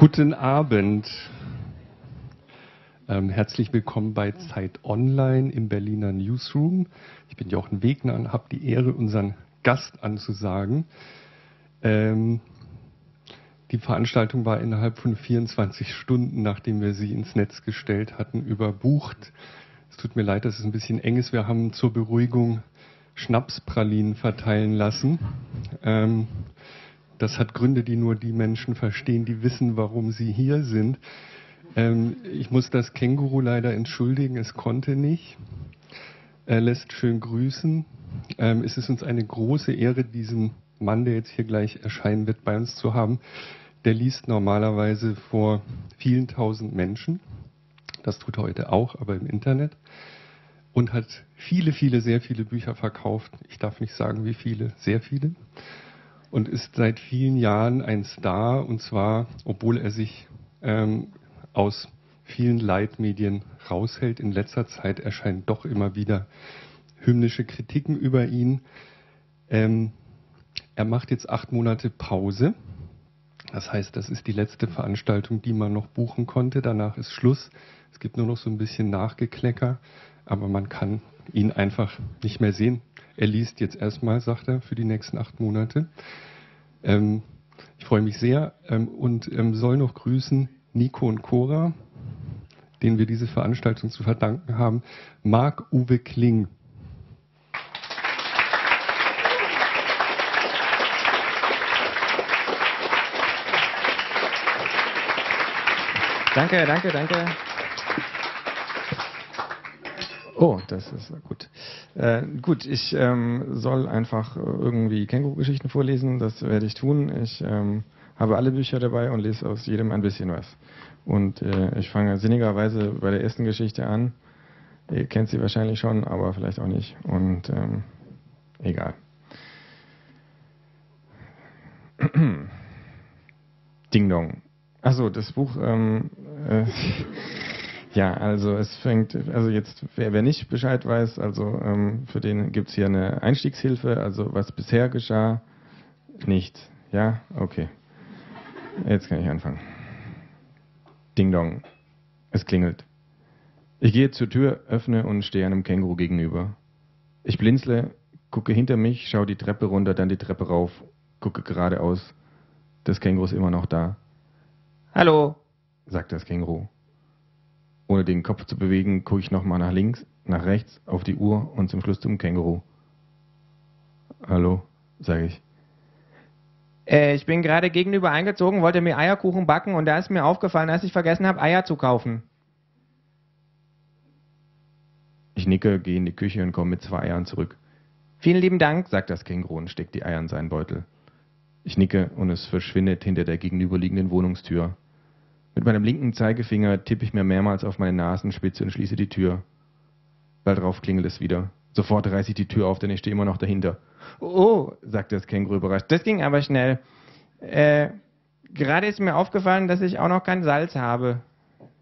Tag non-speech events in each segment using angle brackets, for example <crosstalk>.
Guten Abend. Ähm, herzlich willkommen bei Zeit Online im Berliner Newsroom. Ich bin Jochen Wegner und habe die Ehre, unseren Gast anzusagen. Ähm, die Veranstaltung war innerhalb von 24 Stunden, nachdem wir sie ins Netz gestellt hatten, überbucht. Es tut mir leid, dass es ein bisschen eng ist. Wir haben zur Beruhigung Schnapspralinen verteilen lassen. Ähm, das hat Gründe, die nur die Menschen verstehen, die wissen, warum sie hier sind. Ähm, ich muss das Känguru leider entschuldigen, es konnte nicht. Er lässt schön grüßen. Ähm, es ist uns eine große Ehre, diesen Mann, der jetzt hier gleich erscheinen wird, bei uns zu haben. Der liest normalerweise vor vielen tausend Menschen. Das tut er heute auch, aber im Internet. Und hat viele, viele, sehr viele Bücher verkauft. Ich darf nicht sagen, wie viele, sehr viele und ist seit vielen Jahren ein Star und zwar, obwohl er sich ähm, aus vielen Leitmedien raushält. In letzter Zeit erscheinen doch immer wieder hymnische Kritiken über ihn. Ähm, er macht jetzt acht Monate Pause. Das heißt, das ist die letzte Veranstaltung, die man noch buchen konnte. Danach ist Schluss. Es gibt nur noch so ein bisschen Nachgeklecker, aber man kann ihn einfach nicht mehr sehen. Er liest jetzt erstmal, sagt er, für die nächsten acht Monate. Ähm, ich freue mich sehr ähm, und ähm, soll noch grüßen Nico und Cora, denen wir diese Veranstaltung zu verdanken haben. Marc-Uwe Kling. Danke, danke, danke. Oh, das ist gut. Äh, gut, ich ähm, soll einfach irgendwie Känguru-Geschichten vorlesen. Das werde ich tun. Ich ähm, habe alle Bücher dabei und lese aus jedem ein bisschen was. Und äh, ich fange sinnigerweise bei der ersten Geschichte an. Ihr kennt sie wahrscheinlich schon, aber vielleicht auch nicht. Und ähm, egal. <clears throat> Ding Dong. Achso, das Buch. Ähm, äh, ja, also es fängt, also jetzt, wer, wer nicht Bescheid weiß, also ähm, für den gibt es hier eine Einstiegshilfe, also was bisher geschah, nicht. Ja, okay. Jetzt kann ich anfangen. Ding Dong. Es klingelt. Ich gehe zur Tür, öffne und stehe einem Känguru gegenüber. Ich blinzle, gucke hinter mich, schaue die Treppe runter, dann die Treppe rauf, gucke geradeaus. Das Känguru ist immer noch da. Hallo, sagt das Känguru. Ohne den Kopf zu bewegen, gucke ich nochmal nach links, nach rechts, auf die Uhr und zum Schluss zum Känguru. Hallo, sage ich. Äh, ich bin gerade gegenüber eingezogen, wollte mir Eierkuchen backen und da ist mir aufgefallen, dass ich vergessen habe, Eier zu kaufen. Ich nicke, gehe in die Küche und komme mit zwei Eiern zurück. Vielen lieben Dank, sagt das Känguru und steckt die Eier in seinen Beutel. Ich nicke und es verschwindet hinter der gegenüberliegenden Wohnungstür. Mit meinem linken Zeigefinger tippe ich mir mehrmals auf meine Nasenspitze und schließe die Tür. Bald darauf klingelt es wieder. Sofort reiße ich die Tür auf, denn ich stehe immer noch dahinter. Oh, sagt das Känguru überrascht. Das ging aber schnell. Äh, gerade ist mir aufgefallen, dass ich auch noch kein Salz habe.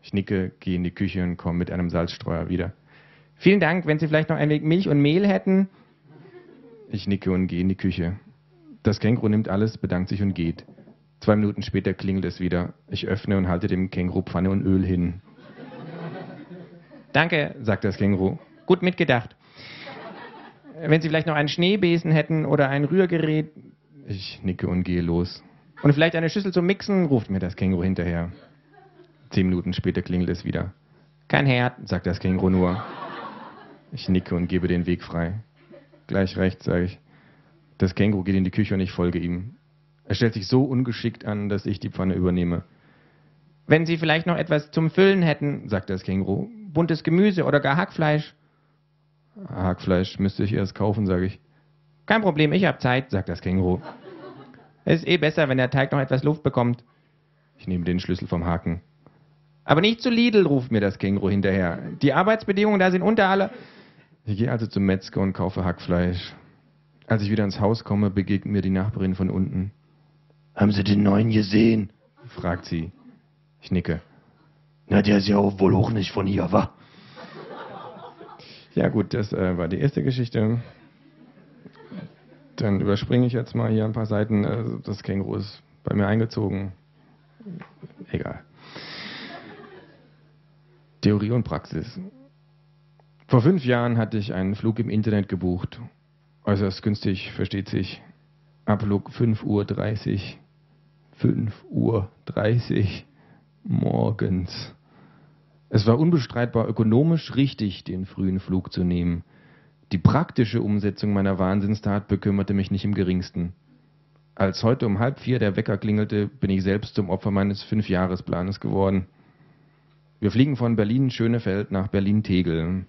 Ich nicke, gehe in die Küche und komme mit einem Salzstreuer wieder. Vielen Dank, wenn Sie vielleicht noch ein wenig Milch und Mehl hätten. Ich nicke und gehe in die Küche. Das Känguru nimmt alles, bedankt sich und geht. Zwei Minuten später klingelt es wieder. Ich öffne und halte dem Känguru Pfanne und Öl hin. Danke, sagt das Känguru. Gut mitgedacht. Wenn Sie vielleicht noch einen Schneebesen hätten oder ein Rührgerät. Ich nicke und gehe los. Und vielleicht eine Schüssel zum Mixen, ruft mir das Känguru hinterher. Zehn Minuten später klingelt es wieder. Kein Herd, sagt das Känguru nur. Ich nicke und gebe den Weg frei. Gleich rechts, sage ich. Das Känguru geht in die Küche und ich folge ihm. Er stellt sich so ungeschickt an, dass ich die Pfanne übernehme. Wenn Sie vielleicht noch etwas zum Füllen hätten, sagt das Känguru. Buntes Gemüse oder gar Hackfleisch. Hackfleisch müsste ich erst kaufen, sage ich. Kein Problem, ich habe Zeit, sagt das Känguru. Es ist eh besser, wenn der Teig noch etwas Luft bekommt. Ich nehme den Schlüssel vom Haken. Aber nicht zu Lidl, ruft mir das Känguru hinterher. Die Arbeitsbedingungen da sind unter aller. Ich gehe also zum Metzger und kaufe Hackfleisch. Als ich wieder ins Haus komme, begegnet mir die Nachbarin von unten. Haben Sie den neuen gesehen? fragt sie. Ich nicke. Na, der ist ja auch wohl hoch nicht von hier, wa? Ja gut, das äh, war die erste Geschichte. Dann überspringe ich jetzt mal hier ein paar Seiten. Also das Känguru ist bei mir eingezogen. Egal. Theorie und Praxis. Vor fünf Jahren hatte ich einen Flug im Internet gebucht. Äußerst günstig, versteht sich. Abflug 5.30 Uhr. 5.30 Uhr morgens. Es war unbestreitbar ökonomisch richtig, den frühen Flug zu nehmen. Die praktische Umsetzung meiner Wahnsinnstat bekümmerte mich nicht im geringsten. Als heute um halb vier der Wecker klingelte, bin ich selbst zum Opfer meines Fünfjahresplanes geworden. Wir fliegen von Berlin-Schönefeld nach Berlin-Tegel.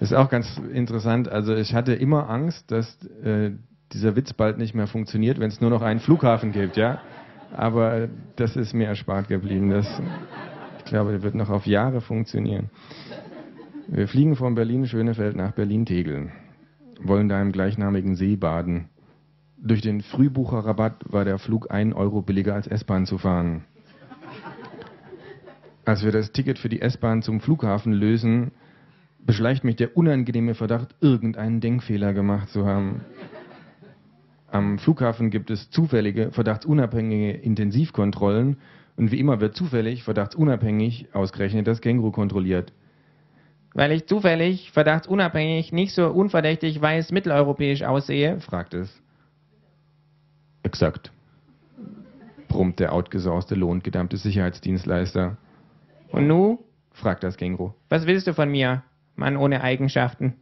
Ist auch ganz interessant. Also ich hatte immer Angst, dass äh, dieser Witz bald nicht mehr funktioniert, wenn es nur noch einen Flughafen gibt, ja. Aber das ist mir erspart geblieben. Das, ich glaube, der wird noch auf Jahre funktionieren. Wir fliegen von Berlin-Schönefeld nach Berlin-Tegel, wollen da im gleichnamigen See baden. Durch den Frühbucherrabatt war der Flug 1 Euro billiger als S-Bahn zu fahren. Als wir das Ticket für die S-Bahn zum Flughafen lösen, beschleicht mich der unangenehme Verdacht, irgendeinen Denkfehler gemacht zu haben. Am Flughafen gibt es zufällige, verdachtsunabhängige Intensivkontrollen und wie immer wird zufällig, verdachtsunabhängig ausgerechnet das Känguru kontrolliert. Weil ich zufällig, verdachtsunabhängig, nicht so unverdächtig weiß mitteleuropäisch aussehe, fragt es. Exakt, brummt der outgesauste, lohngedammte Sicherheitsdienstleister. Und nu? fragt das Känguru. Was willst du von mir, Mann ohne Eigenschaften?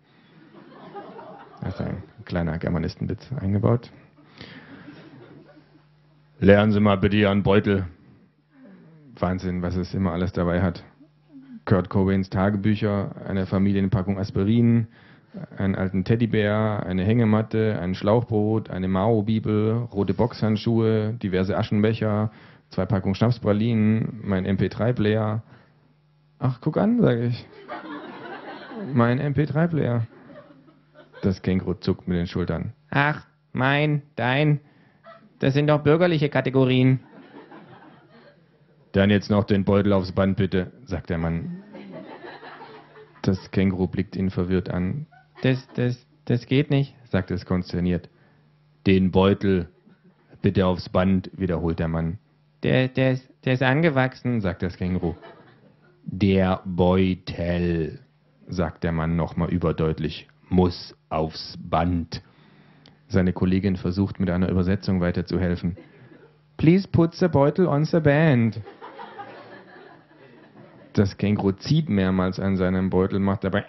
Das ist ein kleiner Germanistenwitz eingebaut. Lernen Sie mal bitte Ihren Beutel. Wahnsinn, was es immer alles dabei hat. Kurt Cobains Tagebücher, eine Familienpackung Aspirin, einen alten Teddybär, eine Hängematte, ein Schlauchboot, eine Mao-Bibel, rote Boxhandschuhe, diverse Aschenbecher, zwei Packungen Schnapspralinen, mein MP3-Player. Ach, guck an, sage ich. Mein MP3-Player. Das Känguru zuckt mit den Schultern. Ach, mein, dein. Das sind doch bürgerliche Kategorien. Dann jetzt noch den Beutel aufs Band, bitte, sagt der Mann. Das Känguru blickt ihn verwirrt an. Das, das, das geht nicht, sagt es konsterniert. Den Beutel bitte aufs Band, wiederholt der Mann. Der, der, ist, der ist angewachsen, sagt das Känguru. Der Beutel, sagt der Mann nochmal überdeutlich muss aufs Band. Seine Kollegin versucht mit einer Übersetzung weiterzuhelfen. Please put the bottle on the band. Das Känguru zieht mehrmals an seinem Beutel, macht dabei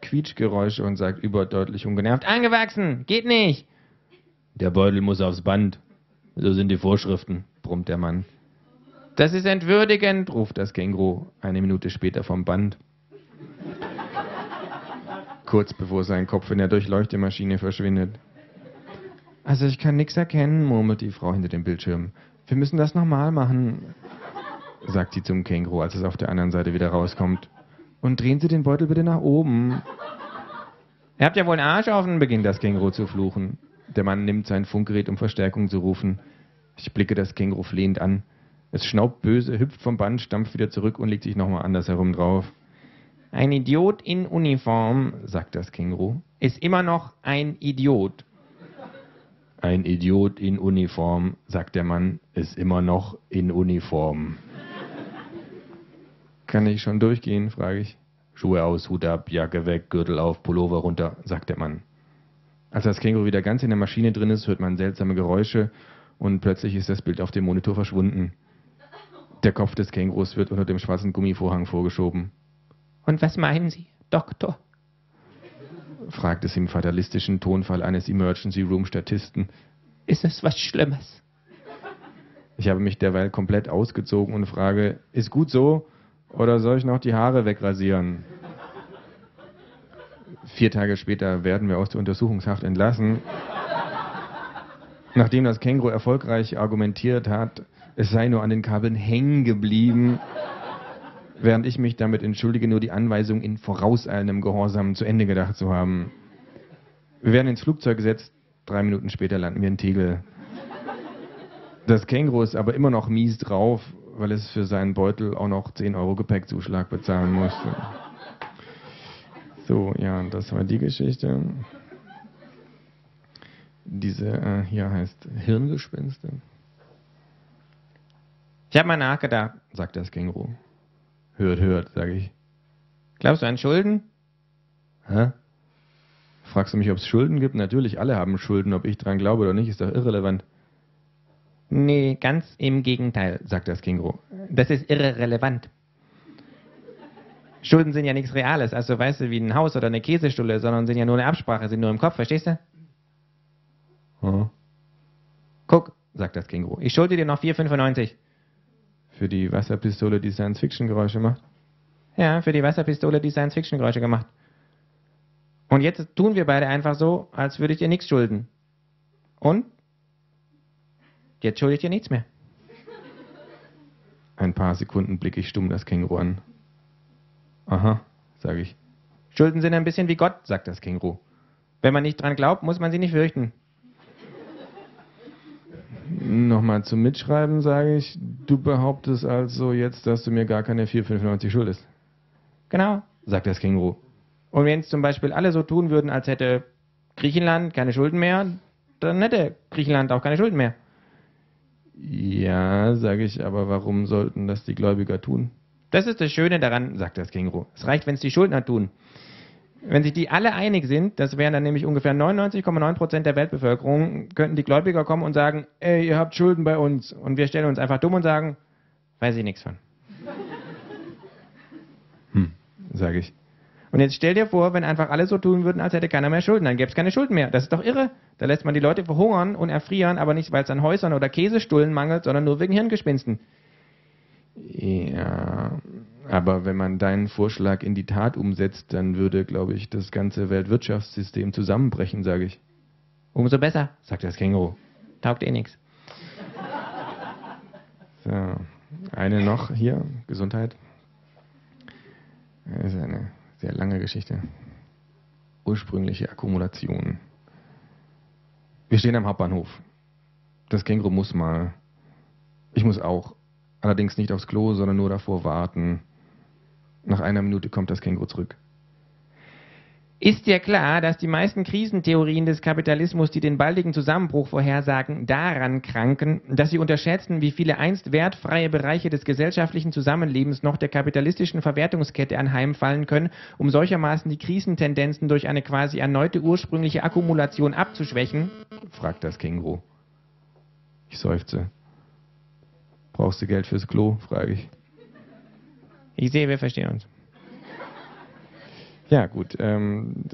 Quietschgeräusche und sagt überdeutlich ungenervt: Angewachsen, geht nicht. Der Beutel muss aufs Band. So sind die Vorschriften, brummt der Mann. Das ist entwürdigend, ruft das Känguru eine Minute später vom Band kurz bevor sein Kopf in der Durchleuchtemaschine verschwindet. Also ich kann nichts erkennen, murmelt die Frau hinter dem Bildschirm. Wir müssen das nochmal machen, sagt sie zum Känguru, als es auf der anderen Seite wieder rauskommt. Und drehen Sie den Beutel bitte nach oben. Ihr habt ja wohl einen Arsch offen, beginnt das Känguru zu fluchen. Der Mann nimmt sein Funkgerät, um Verstärkung zu rufen. Ich blicke das Känguru flehend an. Es schnaubt böse, hüpft vom Band, stampft wieder zurück und legt sich nochmal anders herum drauf. Ein Idiot in Uniform, sagt das Känguru, ist immer noch ein Idiot. Ein Idiot in Uniform, sagt der Mann, ist immer noch in Uniform. Kann ich schon durchgehen, frage ich. Schuhe aus, Hut ab, Jacke weg, Gürtel auf, Pullover runter, sagt der Mann. Als das Känguru wieder ganz in der Maschine drin ist, hört man seltsame Geräusche und plötzlich ist das Bild auf dem Monitor verschwunden. Der Kopf des Kängurus wird unter dem schwarzen Gummivorhang vorgeschoben. Und was meinen Sie, Doktor? fragt es im fatalistischen Tonfall eines Emergency Room Statisten. Ist es was Schlimmes? Ich habe mich derweil komplett ausgezogen und frage, ist gut so oder soll ich noch die Haare wegrasieren? Vier Tage später werden wir aus der Untersuchungshaft entlassen. Nachdem das Känguru erfolgreich argumentiert hat, es sei nur an den Kabeln hängen geblieben, während ich mich damit entschuldige, nur die Anweisung in vorauseilendem Gehorsam zu Ende gedacht zu haben. Wir werden ins Flugzeug gesetzt, drei Minuten später landen wir in Tegel. Das Känguru ist aber immer noch mies drauf, weil es für seinen Beutel auch noch 10 Euro Gepäckzuschlag bezahlen musste. So, ja, das war die Geschichte. diese, äh, hier heißt Hirngespinste. Ich habe mal nachgedacht, sagt das Känguru. Hört, hört, sage ich. Glaubst du an Schulden? Hä? Fragst du mich, ob es Schulden gibt? Natürlich, alle haben Schulden. Ob ich dran glaube oder nicht, ist doch irrelevant. Nee, ganz im Gegenteil, sagt das Känguru. Das ist irrelevant. Schulden sind ja nichts Reales, also weißt du, wie ein Haus oder eine Käsestulle, sondern sind ja nur eine Absprache, sind nur im Kopf, verstehst du? Hm. Guck, sagt das Känguru, ich schulde dir noch 4,95. Für die Wasserpistole, die Science-Fiction-Geräusche macht? Ja, für die Wasserpistole, die Science-Fiction-Geräusche gemacht. Und jetzt tun wir beide einfach so, als würde ich dir nichts schulden. Und? Jetzt schulde ich dir nichts mehr. Ein paar Sekunden blicke ich stumm das Känguru an. Aha, sage ich. Schulden sind ein bisschen wie Gott, sagt das Känguru. Wenn man nicht dran glaubt, muss man sie nicht fürchten. Nochmal zum Mitschreiben sage ich, du behauptest also jetzt, dass du mir gar keine 4,95 schuldest. Genau, sagt das Känguru. Und wenn es zum Beispiel alle so tun würden, als hätte Griechenland keine Schulden mehr, dann hätte Griechenland auch keine Schulden mehr. Ja, sage ich, aber warum sollten das die Gläubiger tun? Das ist das Schöne daran, sagt das Känguru. Es reicht, wenn es die Schuldner tun. Wenn sich die alle einig sind, das wären dann nämlich ungefähr 99,9 Prozent der Weltbevölkerung, könnten die Gläubiger kommen und sagen, ey, ihr habt Schulden bei uns. Und wir stellen uns einfach dumm und sagen, weiß ich nichts von. <laughs> Hm, sage ich. Und jetzt stell dir vor, wenn einfach alle so tun würden, als hätte keiner mehr Schulden, dann gäbe es keine Schulden mehr. Das ist doch irre. Da lässt man die Leute verhungern und erfrieren, aber nicht, weil es an Häusern oder Käsestullen mangelt, sondern nur wegen Hirngespinsten. Ja, aber wenn man deinen Vorschlag in die Tat umsetzt, dann würde, glaube ich, das ganze Weltwirtschaftssystem zusammenbrechen, sage ich. Umso besser, sagt das Känguru. Taugt eh nichts. So, eine noch hier, Gesundheit. Das ist eine sehr lange Geschichte. Ursprüngliche Akkumulation. Wir stehen am Hauptbahnhof. Das Känguru muss mal. Ich muss auch. Allerdings nicht aufs Klo, sondern nur davor warten. Nach einer Minute kommt das Känguru zurück. Ist dir klar, dass die meisten Krisentheorien des Kapitalismus, die den baldigen Zusammenbruch vorhersagen, daran kranken, dass sie unterschätzen, wie viele einst wertfreie Bereiche des gesellschaftlichen Zusammenlebens noch der kapitalistischen Verwertungskette anheimfallen können, um solchermaßen die Krisentendenzen durch eine quasi erneute ursprüngliche Akkumulation abzuschwächen? fragt das Känguru. Ich seufze. Brauchst du Geld fürs Klo? frage ich. Ich sehe, wir verstehen uns. Ja, gut. Ähm,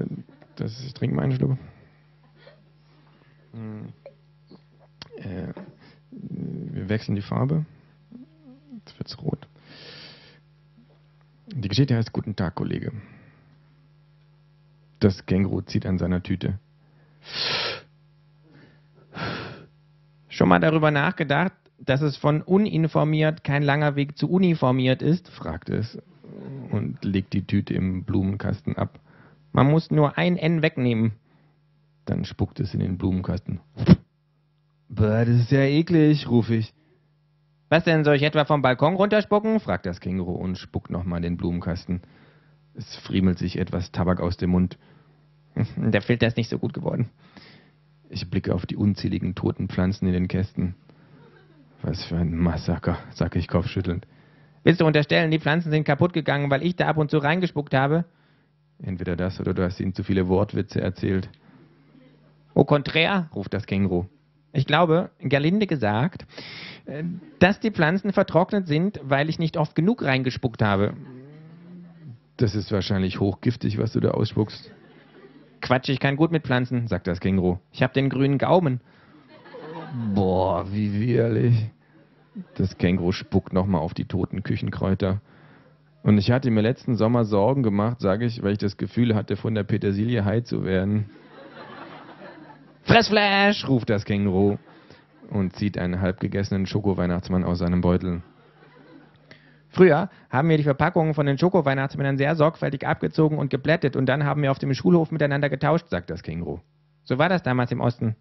das, ich trinke mal einen Schluck. Hm. Äh, wir wechseln die Farbe. Jetzt wird es rot. Die Geschichte heißt Guten Tag, Kollege. Das Känguru zieht an seiner Tüte. Schon mal darüber nachgedacht, dass es von uninformiert kein langer Weg zu uniformiert ist? fragt es und legt die Tüte im Blumenkasten ab. Man muss nur ein N wegnehmen. Dann spuckt es in den Blumenkasten. Bäh, das ist ja eklig, rufe ich. Was denn, soll ich etwa vom Balkon runterspucken? fragt das Känguru und spuckt nochmal den Blumenkasten. Es friemelt sich etwas Tabak aus dem Mund. Der Filter ist nicht so gut geworden. Ich blicke auf die unzähligen toten Pflanzen in den Kästen. Was für ein Massaker, sage ich kopfschüttelnd. Willst du unterstellen, die Pflanzen sind kaputt gegangen, weil ich da ab und zu reingespuckt habe? Entweder das oder du hast ihnen zu viele Wortwitze erzählt. Au contraire, ruft das Känguru. Ich glaube, Gerlinde gesagt, äh, dass die Pflanzen vertrocknet sind, weil ich nicht oft genug reingespuckt habe. Das ist wahrscheinlich hochgiftig, was du da ausspuckst. Quatsch, ich kann gut mit Pflanzen, sagt das Känguru. Ich habe den grünen Gaumen. Boah, wie widerlich. Das Känguru spuckt nochmal auf die toten Küchenkräuter. Und ich hatte mir letzten Sommer Sorgen gemacht, sage ich, weil ich das Gefühl hatte, von der Petersilie high zu werden. Fressflash, ruft das Känguru und zieht einen halbgegessenen Schoko-Weihnachtsmann aus seinem Beutel. Früher haben wir die Verpackungen von den Schoko-Weihnachtsmännern sehr sorgfältig abgezogen und geblättet und dann haben wir auf dem Schulhof miteinander getauscht, sagt das Känguru. So war das damals im Osten.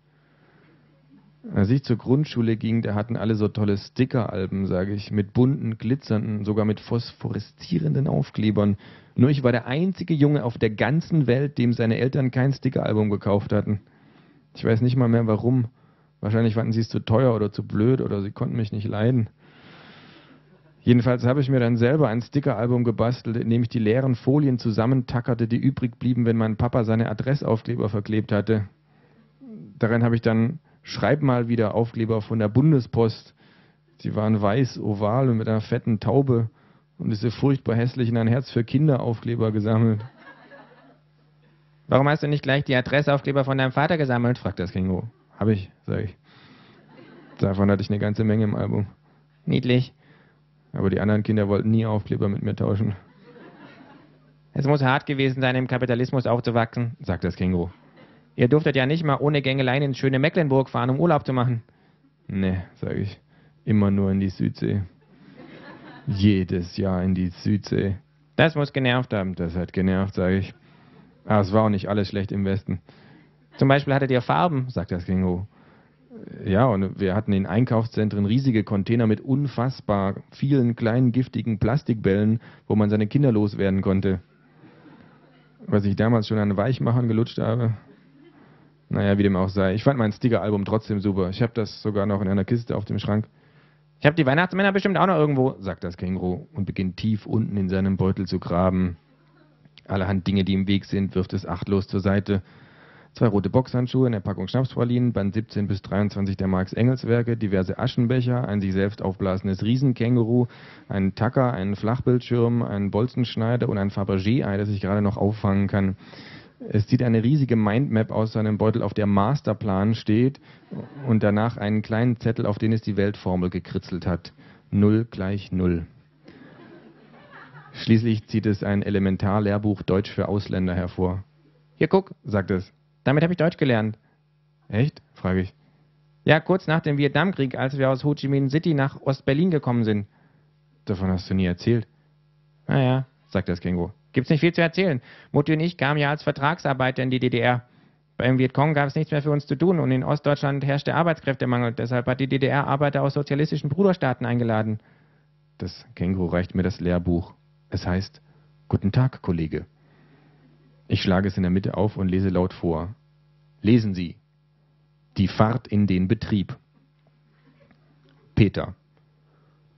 Als ich zur Grundschule ging, da hatten alle so tolle Stickeralben, sage ich, mit bunten, glitzernden, sogar mit phosphoreszierenden Aufklebern. Nur ich war der einzige Junge auf der ganzen Welt, dem seine Eltern kein Stickeralbum gekauft hatten. Ich weiß nicht mal mehr warum. Wahrscheinlich fanden sie es zu teuer oder zu blöd oder sie konnten mich nicht leiden. Jedenfalls habe ich mir dann selber ein Stickeralbum gebastelt, in dem ich die leeren Folien zusammentackerte, die übrig blieben, wenn mein Papa seine Adressaufkleber verklebt hatte. Daran habe ich dann Schreib mal wieder Aufkleber von der Bundespost. Sie waren weiß, oval und mit einer fetten Taube und diese furchtbar hässlichen Ein Herz für Kinder Aufkleber gesammelt. Warum hast du nicht gleich die Adressaufkleber von deinem Vater gesammelt? fragt das Känguru. Habe ich, sage ich. Davon hatte ich eine ganze Menge im Album. Niedlich. Aber die anderen Kinder wollten nie Aufkleber mit mir tauschen. Es muss hart gewesen sein, im Kapitalismus aufzuwachsen, sagt das Känguru. Ihr durftet ja nicht mal ohne Gängeleien ins schöne Mecklenburg fahren, um Urlaub zu machen. Nee, sage ich. Immer nur in die Südsee. Jedes Jahr in die Südsee. Das muss genervt haben. Das hat genervt, sage ich. Aber es war auch nicht alles schlecht im Westen. Zum Beispiel hattet ihr Farben, sagt das Känguru. Ja, und wir hatten in Einkaufszentren riesige Container mit unfassbar vielen kleinen giftigen Plastikbällen, wo man seine Kinder loswerden konnte. Was ich damals schon an Weichmachern gelutscht habe. Naja, wie dem auch sei. Ich fand mein Sticker-Album trotzdem super. Ich habe das sogar noch in einer Kiste auf dem Schrank. Ich habe die Weihnachtsmänner bestimmt auch noch irgendwo, sagt das Känguru und beginnt tief unten in seinem Beutel zu graben. Allerhand Dinge, die im Weg sind, wirft es achtlos zur Seite zwei rote Boxhandschuhe, eine Packung Schnapspralinen, Band 17 bis 23 der Marx-Engels-Werke, diverse Aschenbecher, ein sich selbst aufblasendes Riesenkänguru, einen Tacker, einen Flachbildschirm, einen Bolzenschneider und ein Fabergé-Ei, das ich gerade noch auffangen kann. Es zieht eine riesige Mindmap aus seinem Beutel, auf der Masterplan steht und danach einen kleinen Zettel, auf den es die Weltformel gekritzelt hat. Null gleich Null. Schließlich zieht es ein Elementarlehrbuch Deutsch für Ausländer hervor. Hier guck, sagt es. Damit habe ich Deutsch gelernt. Echt? frage ich. Ja, kurz nach dem Vietnamkrieg, als wir aus Ho Chi Minh City nach Ostberlin gekommen sind. Davon hast du nie erzählt. Naja, sagt das Känguru. Gibt's nicht viel zu erzählen. Mutti und ich kamen ja als Vertragsarbeiter in die DDR. Beim Vietcong gab es nichts mehr für uns zu tun und in Ostdeutschland herrschte Arbeitskräftemangel. Deshalb hat die DDR Arbeiter aus sozialistischen Bruderstaaten eingeladen. Das Känguru reicht mir das Lehrbuch. Es heißt Guten Tag, Kollege. Ich schlage es in der Mitte auf und lese laut vor. Lesen Sie. Die Fahrt in den Betrieb. Peter.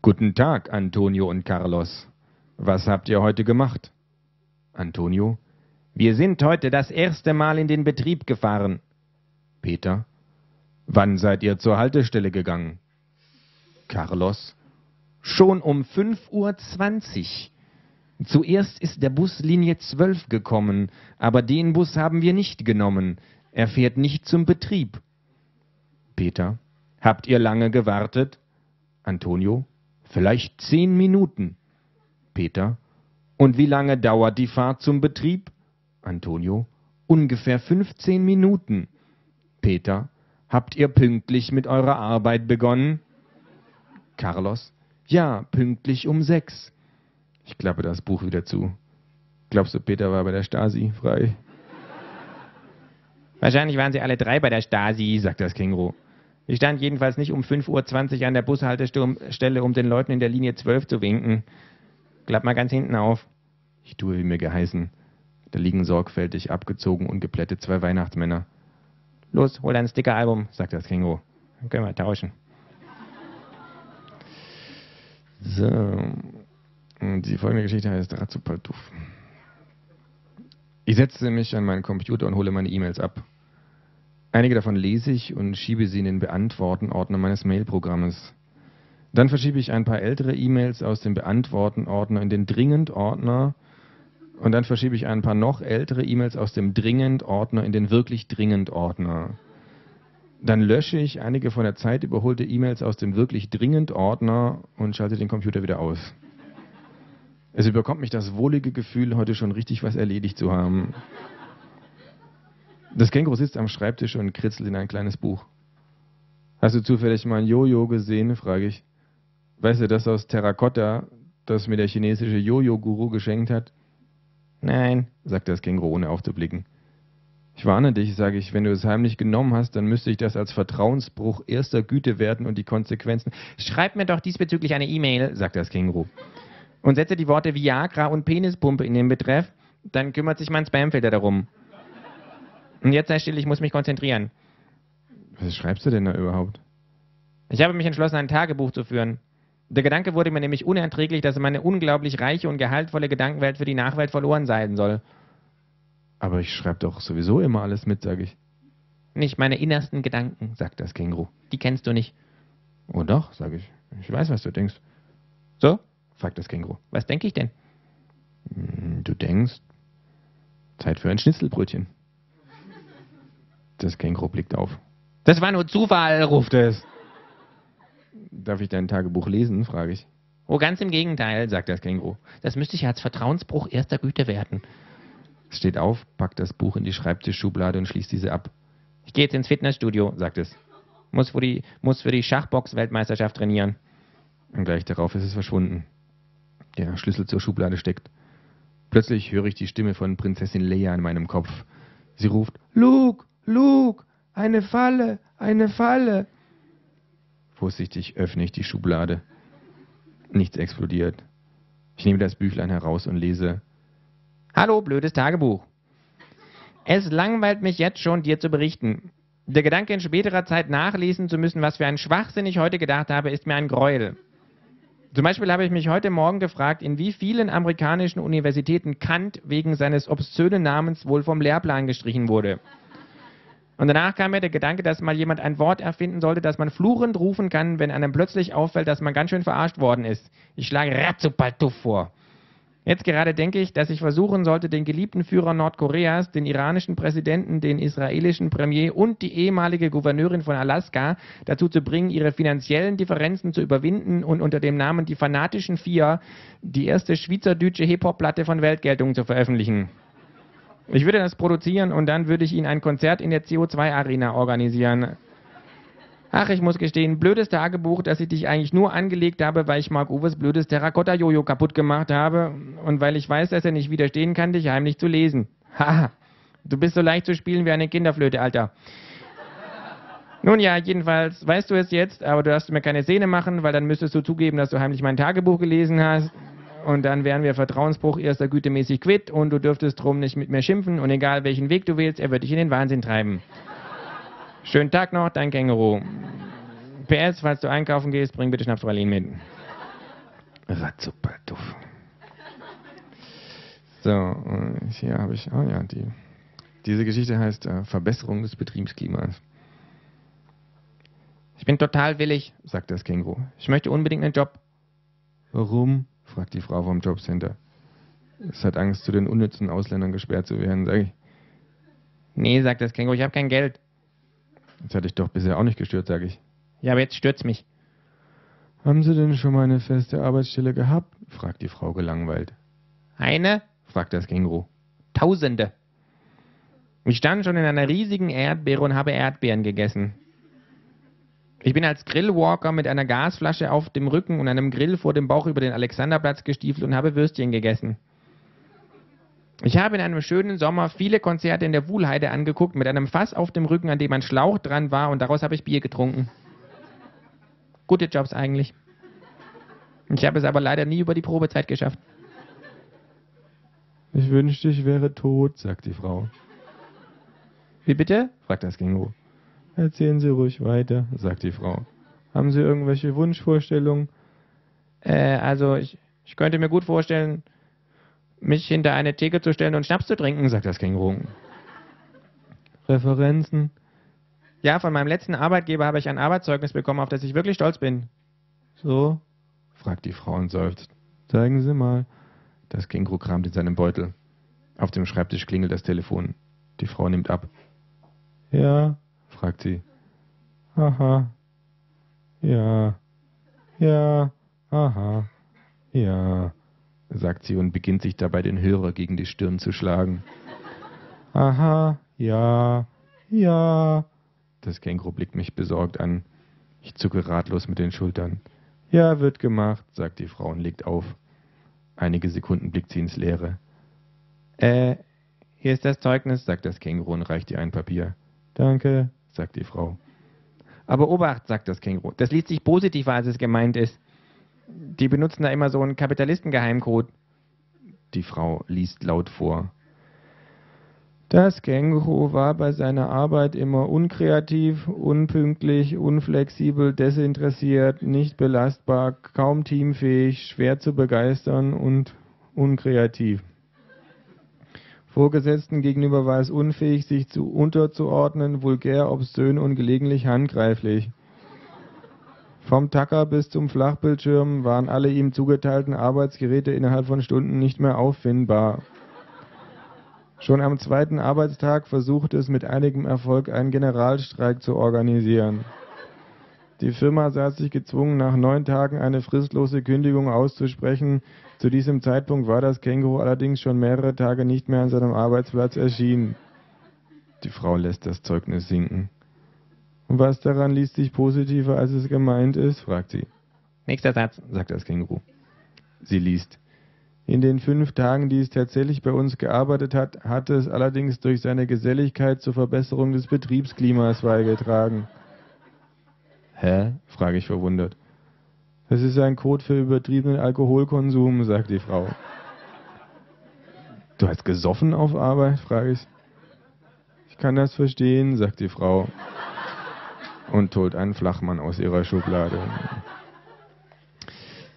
Guten Tag, Antonio und Carlos. Was habt ihr heute gemacht? Antonio. Wir sind heute das erste Mal in den Betrieb gefahren. Peter. Wann seid ihr zur Haltestelle gegangen? Carlos. Schon um 5.20 Uhr. Zuerst ist der Bus Linie 12 gekommen, aber den Bus haben wir nicht genommen. Er fährt nicht zum Betrieb. Peter. Habt ihr lange gewartet? Antonio. Vielleicht zehn Minuten. Peter. Und wie lange dauert die Fahrt zum Betrieb? Antonio. Ungefähr 15 Minuten. Peter. Habt ihr pünktlich mit eurer Arbeit begonnen? Carlos. Ja, pünktlich um sechs. Ich klappe das Buch wieder zu. Glaubst du, Peter war bei der Stasi frei? Wahrscheinlich waren sie alle drei bei der Stasi, sagt das Känguru. Ich stand jedenfalls nicht um 5.20 Uhr an der Bushaltestelle, um den Leuten in der Linie 12 zu winken. Klapp mal ganz hinten auf. Ich tue, wie mir geheißen. Da liegen sorgfältig abgezogen und geplättet zwei Weihnachtsmänner. Los, hol dein Stickeralbum, sagt das Känguru. Dann können wir tauschen. So. Die folgende Geschichte heißt Ratzupaltuff. Ich setze mich an meinen Computer und hole meine E-Mails ab. Einige davon lese ich und schiebe sie in den Beantworten-Ordner meines Mailprogrammes. Dann verschiebe ich ein paar ältere E-Mails aus dem Beantworten-Ordner in den Dringend-Ordner und dann verschiebe ich ein paar noch ältere E-Mails aus dem Dringend-Ordner in den wirklich Dringend-Ordner. Dann lösche ich einige von der Zeit überholte E-Mails aus dem wirklich Dringend-Ordner und schalte den Computer wieder aus. Es überkommt mich das wohlige Gefühl, heute schon richtig was erledigt zu haben. Das Känguru sitzt am Schreibtisch und kritzelt in ein kleines Buch. Hast du zufällig mal ein Jojo gesehen? frage ich. Weißt du, das aus Terrakotta, das mir der chinesische Jojo-Guru geschenkt hat? Nein, sagt das Känguru ohne aufzublicken. Ich warne dich, sage ich, wenn du es heimlich genommen hast, dann müsste ich das als Vertrauensbruch erster Güte werten und die Konsequenzen. Schreib mir doch diesbezüglich eine E-Mail, sagt das Känguru und setze die Worte Viagra und Penispumpe in den Betreff, dann kümmert sich mein Spamfilter darum. Und jetzt sei still, ich muss mich konzentrieren. Was schreibst du denn da überhaupt? Ich habe mich entschlossen, ein Tagebuch zu führen. Der Gedanke wurde mir nämlich unerträglich, dass meine unglaublich reiche und gehaltvolle Gedankenwelt für die Nachwelt verloren sein soll. Aber ich schreibe doch sowieso immer alles mit, sage ich. Nicht meine innersten Gedanken, sagt das Känguru. Die kennst du nicht. Oh doch, sage ich. Ich weiß, was du denkst. So? fragt das Känguru. Was denke ich denn? Hm, Du denkst, Zeit für ein Schnitzelbrötchen. Das Känguru blickt auf. Das war nur Zufall, ruft es. Darf ich dein Tagebuch lesen, frage ich. Oh, ganz im Gegenteil, sagt das Känguru. Das müsste ich als Vertrauensbruch erster Güte werten. Es steht auf, packt das Buch in die Schreibtischschublade und schließt diese ab. Ich gehe jetzt ins Fitnessstudio, sagt es. Muss für die, muss für die Schachbox-Weltmeisterschaft trainieren. Und gleich darauf ist es verschwunden. Der Schlüssel zur Schublade steckt. Plötzlich höre ich die Stimme von Prinzessin Leia in meinem Kopf. Sie ruft, Luke, Luke, eine Falle, eine Falle. Vorsichtig öffne ich die Schublade. Nichts explodiert. Ich nehme das Büchlein heraus und lese. Hallo, blödes Tagebuch. Es langweilt mich jetzt schon, dir zu berichten. Der Gedanke, in späterer Zeit nachlesen zu müssen, was für ein Schwachsinn ich heute gedacht habe, ist mir ein Gräuel. Zum Beispiel habe ich mich heute Morgen gefragt, in wie vielen amerikanischen Universitäten Kant wegen seines obszönen Namens wohl vom Lehrplan gestrichen wurde. Und danach kam mir der Gedanke, dass mal jemand ein Wort erfinden sollte, das man fluchend rufen kann, wenn einem plötzlich auffällt, dass man ganz schön verarscht worden ist. Ich schlage Ratzupaltuff vor. Jetzt gerade denke ich, dass ich versuchen sollte, den geliebten Führer Nordkoreas, den iranischen Präsidenten, den israelischen Premier und die ehemalige Gouverneurin von Alaska dazu zu bringen, ihre finanziellen Differenzen zu überwinden und unter dem Namen Die Fanatischen Vier die erste schweizerdeutsche Hip-Hop-Platte von Weltgeltung zu veröffentlichen. Ich würde das produzieren und dann würde ich Ihnen ein Konzert in der CO2-Arena organisieren. Ach, ich muss gestehen, blödes Tagebuch, dass ich dich eigentlich nur angelegt habe, weil ich Mark Uwes blödes Terrakotta-Jojo kaputt gemacht habe und weil ich weiß, dass er nicht widerstehen kann, dich heimlich zu lesen. <laughs> Haha, du bist so leicht zu spielen wie eine Kinderflöte, Alter. Nun ja, jedenfalls weißt du es jetzt, aber du darfst mir keine Szene machen, weil dann müsstest du zugeben, dass du heimlich mein Tagebuch gelesen hast. Und dann wären wir Vertrauensbruch erster Güte mäßig quitt und du dürftest drum nicht mit mir schimpfen und egal welchen Weg du wählst, er wird dich in den Wahnsinn treiben. Schönen Tag noch, dein Känguru. PS, falls du einkaufen gehst, bring bitte Schnapspralinen mit. Ratzupaltuff. So, hier habe ich, oh ja, die. Diese Geschichte heißt äh, Verbesserung des Betriebsklimas, Ich bin total willig. sagt das Känguru. Ich möchte unbedingt einen Job. Warum? Fragt die Frau vom Jobcenter. Es hat Angst, zu den unnützen Ausländern gesperrt zu werden, sage ich. Nee, sagt das Känguru, ich habe kein Geld. Das hatte ich doch bisher auch nicht gestört, sage ich. Ja, aber jetzt stürzt mich. Haben Sie denn schon mal eine feste Arbeitsstelle gehabt? fragt die Frau gelangweilt. Eine? Fragt das Känguru. Tausende. Ich stand schon in einer riesigen Erdbeere und habe Erdbeeren gegessen. Ich bin als Grillwalker mit einer Gasflasche auf dem Rücken und einem Grill vor dem Bauch über den Alexanderplatz gestiefelt und habe Würstchen gegessen. Ich habe in einem schönen Sommer viele Konzerte in der Wuhlheide angeguckt mit einem Fass auf dem Rücken, an dem ein Schlauch dran war und daraus habe ich Bier getrunken. Gute Jobs eigentlich. Ich habe es aber leider nie über die Probezeit geschafft. Ich wünschte, ich wäre tot, sagt die Frau. Wie bitte? fragt das Känguru. Erzählen Sie ruhig weiter, sagt die Frau. Haben Sie irgendwelche Wunschvorstellungen? Äh, also ich, ich könnte mir gut vorstellen, mich hinter eine Theke zu stellen und Schnaps zu trinken, sagt das Känguru. Referenzen? Ja, von meinem letzten Arbeitgeber habe ich ein Arbeitszeugnis bekommen, auf das ich wirklich stolz bin. So? fragt die Frau und seufzt. Zeigen Sie mal. Das Känguru kramt in seinem Beutel. Auf dem Schreibtisch klingelt das Telefon. Die Frau nimmt ab. Ja? Fragt sie. Aha. Ja. Ja. Aha. Ja, sagt sie und beginnt sich dabei den Hörer gegen die Stirn zu schlagen. Aha. Ja. Ja. Das Känguru blickt mich besorgt an. Ich zucke ratlos mit den Schultern. Ja, wird gemacht, sagt die Frau und legt auf. Einige Sekunden blickt sie ins Leere. Äh, hier ist das Zeugnis. sagt das Känguru und reicht ihr ein Papier. Danke, sagt die Frau. Aber Obacht, sagt das Känguru. Das liest sich positiver, als es gemeint ist. Die benutzen da immer so einen Kapitalistengeheimcode. Die Frau liest laut vor. Das Känguru war bei seiner Arbeit immer unkreativ, unpünktlich, unflexibel, desinteressiert, nicht belastbar, kaum teamfähig, schwer zu begeistern und unkreativ. Vorgesetzten gegenüber war es unfähig, sich zu unterzuordnen, vulgär, obszön und gelegentlich handgreiflich. Vom Tacker bis zum Flachbildschirm waren alle ihm zugeteilten Arbeitsgeräte innerhalb von Stunden nicht mehr auffindbar. Schon am zweiten Arbeitstag versuchte es mit einigem Erfolg, einen Generalstreik zu organisieren. Die Firma sah sich gezwungen, nach neun Tagen eine fristlose Kündigung auszusprechen. Zu diesem Zeitpunkt war das Känguru allerdings schon mehrere Tage nicht mehr an seinem Arbeitsplatz erschienen. Die Frau lässt das Zeugnis sinken. Und was daran liest sich positiver, als es gemeint ist? fragt sie. Nächster Satz. sagt das Känguru. Sie liest. In den fünf Tagen, die es tatsächlich bei uns gearbeitet hat, hatte es allerdings durch seine Geselligkeit zur Verbesserung des Betriebsklimas beigetragen. Hä? frage ich verwundert. Das ist ein Code für übertriebenen Alkoholkonsum, sagt die Frau. Du hast gesoffen auf Arbeit? frage ich. Ich kann das verstehen, sagt die Frau und holt einen Flachmann aus ihrer Schublade.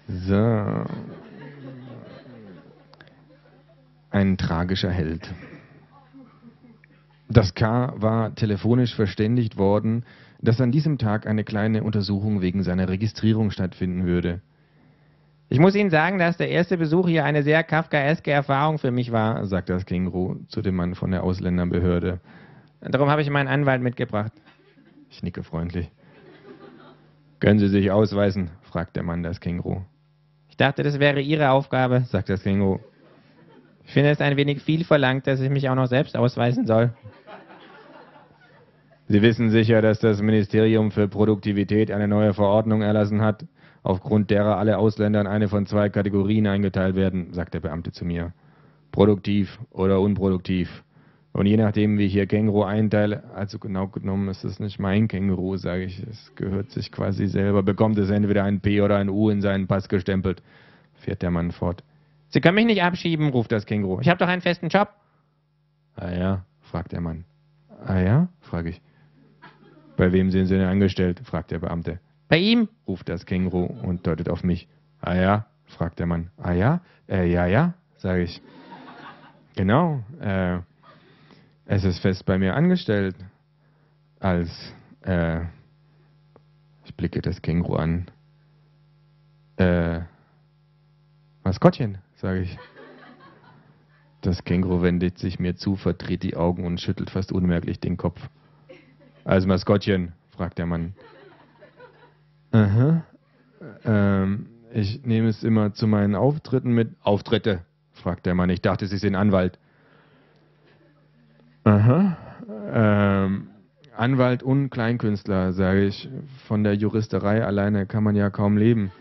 So. Ein tragischer Held. Das K war telefonisch verständigt worden, dass an diesem Tag eine kleine Untersuchung wegen seiner Registrierung stattfinden würde. Ich muss Ihnen sagen, dass der erste Besuch hier eine sehr kafkaeske Erfahrung für mich war, sagt das Känguru zu dem Mann von der Ausländerbehörde. Darum habe ich meinen Anwalt mitgebracht. Ich nicke freundlich. Können Sie sich ausweisen? fragt der Mann das Känguru. Ich dachte, das wäre Ihre Aufgabe, sagt das Känguru. Ich finde es ein wenig viel verlangt, dass ich mich auch noch selbst ausweisen soll. Sie wissen sicher, dass das Ministerium für Produktivität eine neue Verordnung erlassen hat, aufgrund derer alle Ausländer in eine von zwei Kategorien eingeteilt werden, sagt der Beamte zu mir. Produktiv oder unproduktiv. Und je nachdem, wie ich hier Känguru einteile, also genau genommen ist es nicht mein Känguru, sage ich, es gehört sich quasi selber, bekommt es entweder ein P oder ein U in seinen Pass gestempelt, fährt der Mann fort. Sie können mich nicht abschieben, ruft das Känguru. Ich habe doch einen festen Job. Ah ja, fragt der Mann. Ah ja, frage ich. Bei wem sind Sie denn angestellt? fragt der Beamte. Bei ihm, ruft das Känguru und deutet auf mich. Ah ja, fragt der Mann. Ah ja? Äh, ja, ja, sage ich. Genau, äh, es ist fest bei mir angestellt. Als, äh, ich blicke das Känguru an. Äh, Maskottchen, sage ich. Das Känguru wendet sich mir zu, verdreht die Augen und schüttelt fast unmerklich den Kopf. Als Maskottchen, fragt der Mann. Aha. Ähm, ich nehme es immer zu meinen Auftritten mit. Auftritte, fragt der Mann. Ich dachte, Sie sind Anwalt. Aha. Ähm, Anwalt und Kleinkünstler, sage ich. Von der Juristerei alleine kann man ja kaum leben.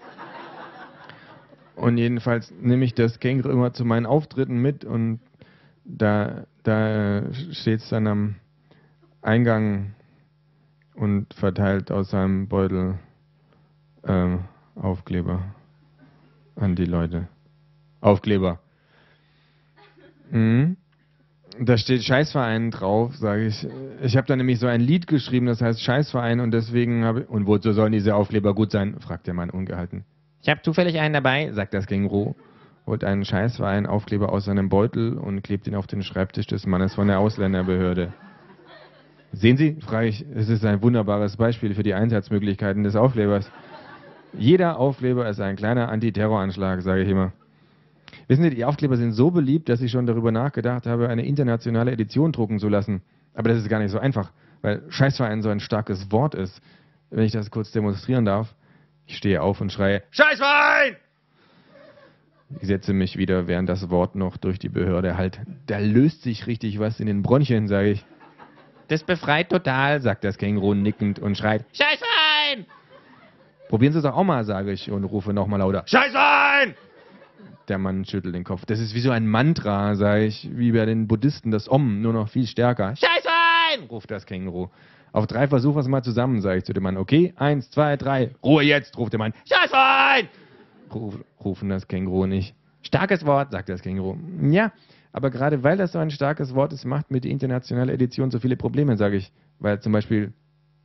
Und jedenfalls nehme ich das Känguru immer zu meinen Auftritten mit und da, da steht es dann am Eingang und verteilt aus seinem Beutel äh, Aufkleber an die Leute. Aufkleber. Mhm. Da steht Scheißverein drauf, sage ich. Ich habe da nämlich so ein Lied geschrieben, das heißt Scheißverein und deswegen habe ich. Und wozu sollen diese Aufkleber gut sein? fragt der Mann ungehalten. Ich habe zufällig einen dabei, sagt das Känguru, holt einen Scheißverein-Aufkleber aus seinem Beutel und klebt ihn auf den Schreibtisch des Mannes von der Ausländerbehörde. Sehen Sie, frage ich, es ist ein wunderbares Beispiel für die Einsatzmöglichkeiten des Aufklebers. Jeder Aufkleber ist ein kleiner Antiterroranschlag, sage ich immer. Wissen Sie, die Aufkleber sind so beliebt, dass ich schon darüber nachgedacht habe, eine internationale Edition drucken zu lassen. Aber das ist gar nicht so einfach, weil Scheißverein so ein starkes Wort ist. Wenn ich das kurz demonstrieren darf. Ich stehe auf und schreie, Scheißverein! Ich setze mich wieder, während das Wort noch durch die Behörde halt. Da löst sich richtig was in den Bronchien, sage ich. Das befreit total, sagt das Känguru nickend und schreit, Scheißverein! Probieren Sie es auch mal, sage ich und rufe nochmal lauter, Scheißverein! Der Mann schüttelt den Kopf. Das ist wie so ein Mantra, sage ich, wie bei den Buddhisten das Om, nur noch viel stärker. Scheißverein! ruft das Känguru. Auf drei versuchen wir es mal zusammen, sage ich zu dem Mann. Okay, eins, zwei, drei. Ruhe jetzt, ruft der Mann. Scheißverein! Ruf, rufen das Känguru nicht. Starkes Wort, sagt das Känguru. Ja, Aber gerade weil das so ein starkes Wort ist, macht mir die internationale Edition so viele Probleme, sage ich. Weil zum Beispiel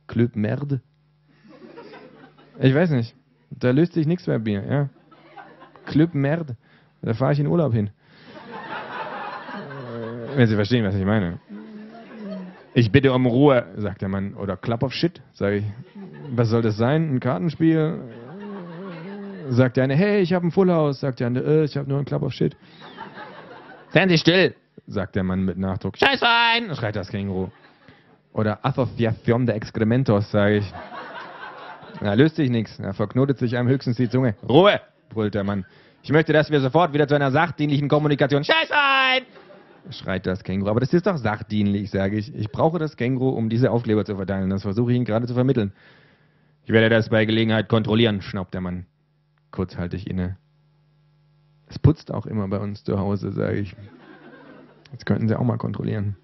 Club Merde. Ich weiß nicht. Da löst sich nichts bei mir, ja. Club Merde. Da fahre ich in Urlaub hin. Wenn Sie verstehen, was ich meine. Ich bitte um Ruhe, sagt der Mann. Oder Club of Shit, sage ich. Was soll das sein? Ein Kartenspiel? Sagt der eine, hey, ich habe ein Full House. Sagt der andere, äh, ich habe nur ein Club of Shit. Seien Sie still, sagt der Mann mit Nachdruck. Scheißwein, schreit das Känguru. Oder Assoziation der Excrementos, sage ich. Na, löst sich nichts. Da verknotet sich einem höchstens die Zunge. Ruhe, brüllt der Mann. Ich möchte, dass wir sofort wieder zu einer sachdienlichen Kommunikation. Scheißwein! schreit das Känguru. Aber das ist doch sachdienlich, sage ich. Ich brauche das Känguru, um diese Aufkleber zu verteilen. Das versuche ich Ihnen gerade zu vermitteln. Ich werde das bei Gelegenheit kontrollieren, schnaubt der Mann. Kurz halte ich inne. Es putzt auch immer bei uns zu Hause, sage ich. Jetzt könnten Sie auch mal kontrollieren.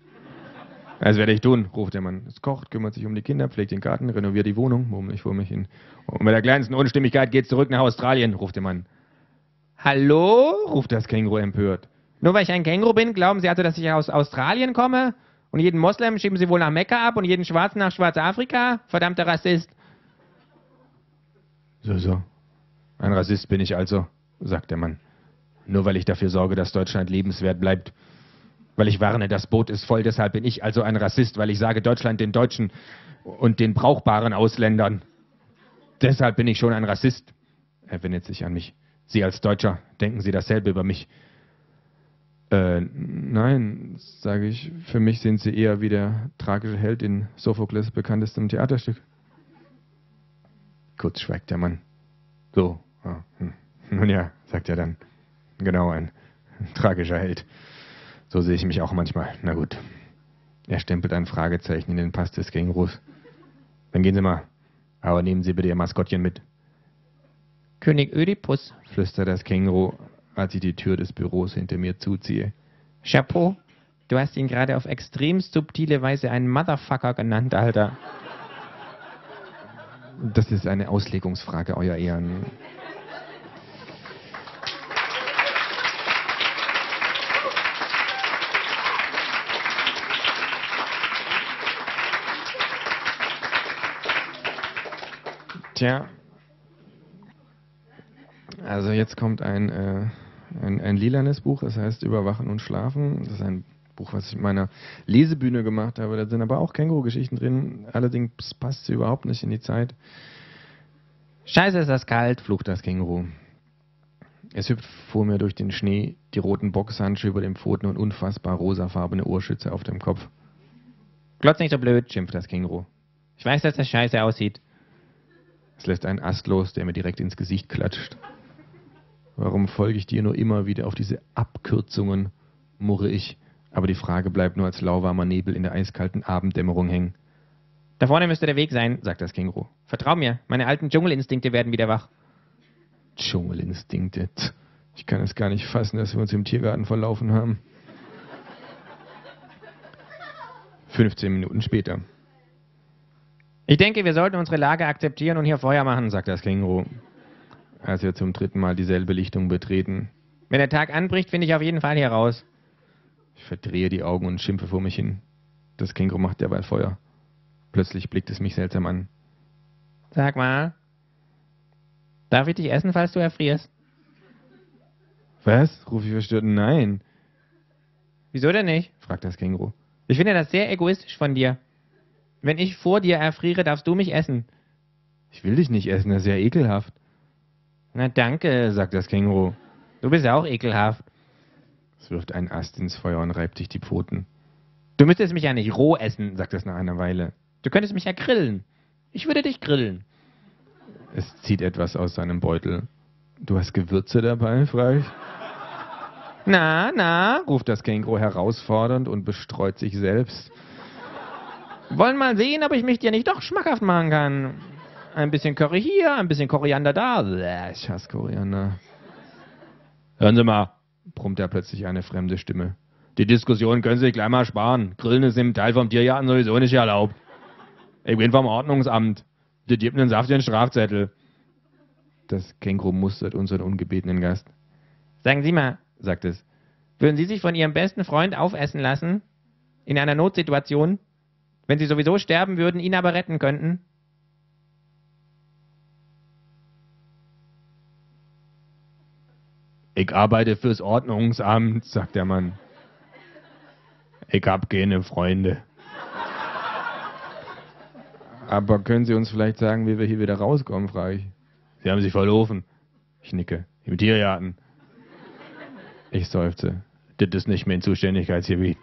Das werde ich tun, ruft der Mann. Es kocht, kümmert sich um die Kinder, pflegt den Garten, renoviert die Wohnung, murmel ich vor mich hin. Und bei der kleinsten Unstimmigkeit geht zurück nach Australien, ruft der Mann. Hallo? ruft das Känguru empört. Nur weil ich ein Känguru bin, glauben Sie also, dass ich aus Australien komme? Und jeden Moslem schieben Sie wohl nach Mekka ab und jeden Schwarzen nach Schwarzafrika? Verdammter Rassist. So, so. Ein Rassist bin ich also, sagt der Mann. Nur weil ich dafür sorge, dass Deutschland lebenswert bleibt. Weil ich warne, das Boot ist voll, deshalb bin ich also ein Rassist, weil ich sage Deutschland den Deutschen und den brauchbaren Ausländern. Deshalb bin ich schon ein Rassist. Er wendet sich an mich. Sie als Deutscher, denken Sie dasselbe über mich? Äh, nein, sage ich. Für mich sind Sie eher wie der tragische Held in Sophokles bekanntestem Theaterstück. Kurz schweigt der Mann. So. Ah, hm. Nun ja, sagt er dann. Genau, ein <laughs> tragischer Held. So sehe ich mich auch manchmal. Na gut. Er stempelt ein Fragezeichen in den Pass des Kängurus. Dann gehen Sie mal. Aber nehmen Sie bitte Ihr Maskottchen mit. König Ödipus, flüstert das Känguru, als ich die Tür des Büros hinter mir zuziehe. Chapeau, du hast ihn gerade auf extrem subtile Weise einen Motherfucker genannt, Alter. Das ist eine Auslegungsfrage, Euer Ehren. Tja. Also jetzt kommt ein, äh, ein, ein lilanes Buch, das heißt Überwachen und Schlafen. Das ist ein Buch, was ich in meiner Lesebühne gemacht habe. Da sind aber auch Känguru-Geschichten drin. Allerdings passt sie überhaupt nicht in die Zeit. Scheiße, ist das kalt, flucht das Känguru. Es hüpft vor mir durch den Schnee, die roten Boxhandschuhe über den Pfoten und unfassbar rosafarbene Ohrschütze auf dem Kopf. Glotz nicht so blöd, schimpft das Känguru. Ich weiß, dass das scheiße aussieht. Es lässt einen Ast los, der mir direkt ins Gesicht klatscht. Warum folge ich dir nur immer wieder auf diese Abkürzungen, murre ich, aber die Frage bleibt nur als lauwarmer Nebel in der eiskalten Abenddämmerung hängen. Da vorne müsste der Weg sein, sagt das Känguru. Vertrau mir, meine alten Dschungelinstinkte werden wieder wach. Dschungelinstinkte. Ich kann es gar nicht fassen, dass wir uns im Tiergarten verlaufen haben. 15 Minuten später. Ich denke, wir sollten unsere Lage akzeptieren und hier Feuer machen, sagt das Känguru, als wir zum dritten Mal dieselbe Lichtung betreten. Wenn der Tag anbricht, finde ich auf jeden Fall hier raus. Ich verdrehe die Augen und schimpfe vor mich hin. Das Känguru macht derweil Feuer. Plötzlich blickt es mich seltsam an. Sag mal, darf ich dich essen, falls du erfrierst? Was? rufe ich verstört. Nein. Wieso denn nicht? fragt das Känguru. Ich finde das sehr egoistisch von dir. Wenn ich vor dir erfriere, darfst du mich essen. Ich will dich nicht essen, das ist ja ekelhaft. Na danke, sagt das Känguru. Du bist ja auch ekelhaft. Es wirft einen Ast ins Feuer und reibt sich die Pfoten. Du müsstest mich ja nicht roh essen, sagt es nach einer Weile. Du könntest mich ja grillen. Ich würde dich grillen. Es zieht etwas aus seinem Beutel. Du hast Gewürze dabei, frage ich. Na, na, ruft das Känguru herausfordernd und bestreut sich selbst. Wollen mal sehen, ob ich mich dir nicht doch schmackhaft machen kann. Ein bisschen Curry hier, ein bisschen Koriander da. Bäh, ich hasse Koriander. Hören Sie mal, brummt er plötzlich eine fremde Stimme. Die Diskussion können Sie sich gleich mal sparen. Grillen ist im Teil vom Tierjahren sowieso nicht erlaubt. Ich bin vom Ordnungsamt. Die gibt einen saftigen Strafzettel. Das Känguru mustert unseren ungebetenen Gast. Sagen Sie mal, sagt es, Würden Sie sich von Ihrem besten Freund aufessen lassen? In einer Notsituation? Wenn Sie sowieso sterben würden, ihn aber retten könnten? Ich arbeite fürs Ordnungsamt, sagt der Mann. Ich hab keine Freunde. Aber können Sie uns vielleicht sagen, wie wir hier wieder rauskommen, frage ich. Sie haben sich verlaufen. Ich nicke. Im Tiergarten. Ich seufze. Das ist nicht mein Zuständigkeitsgebiet.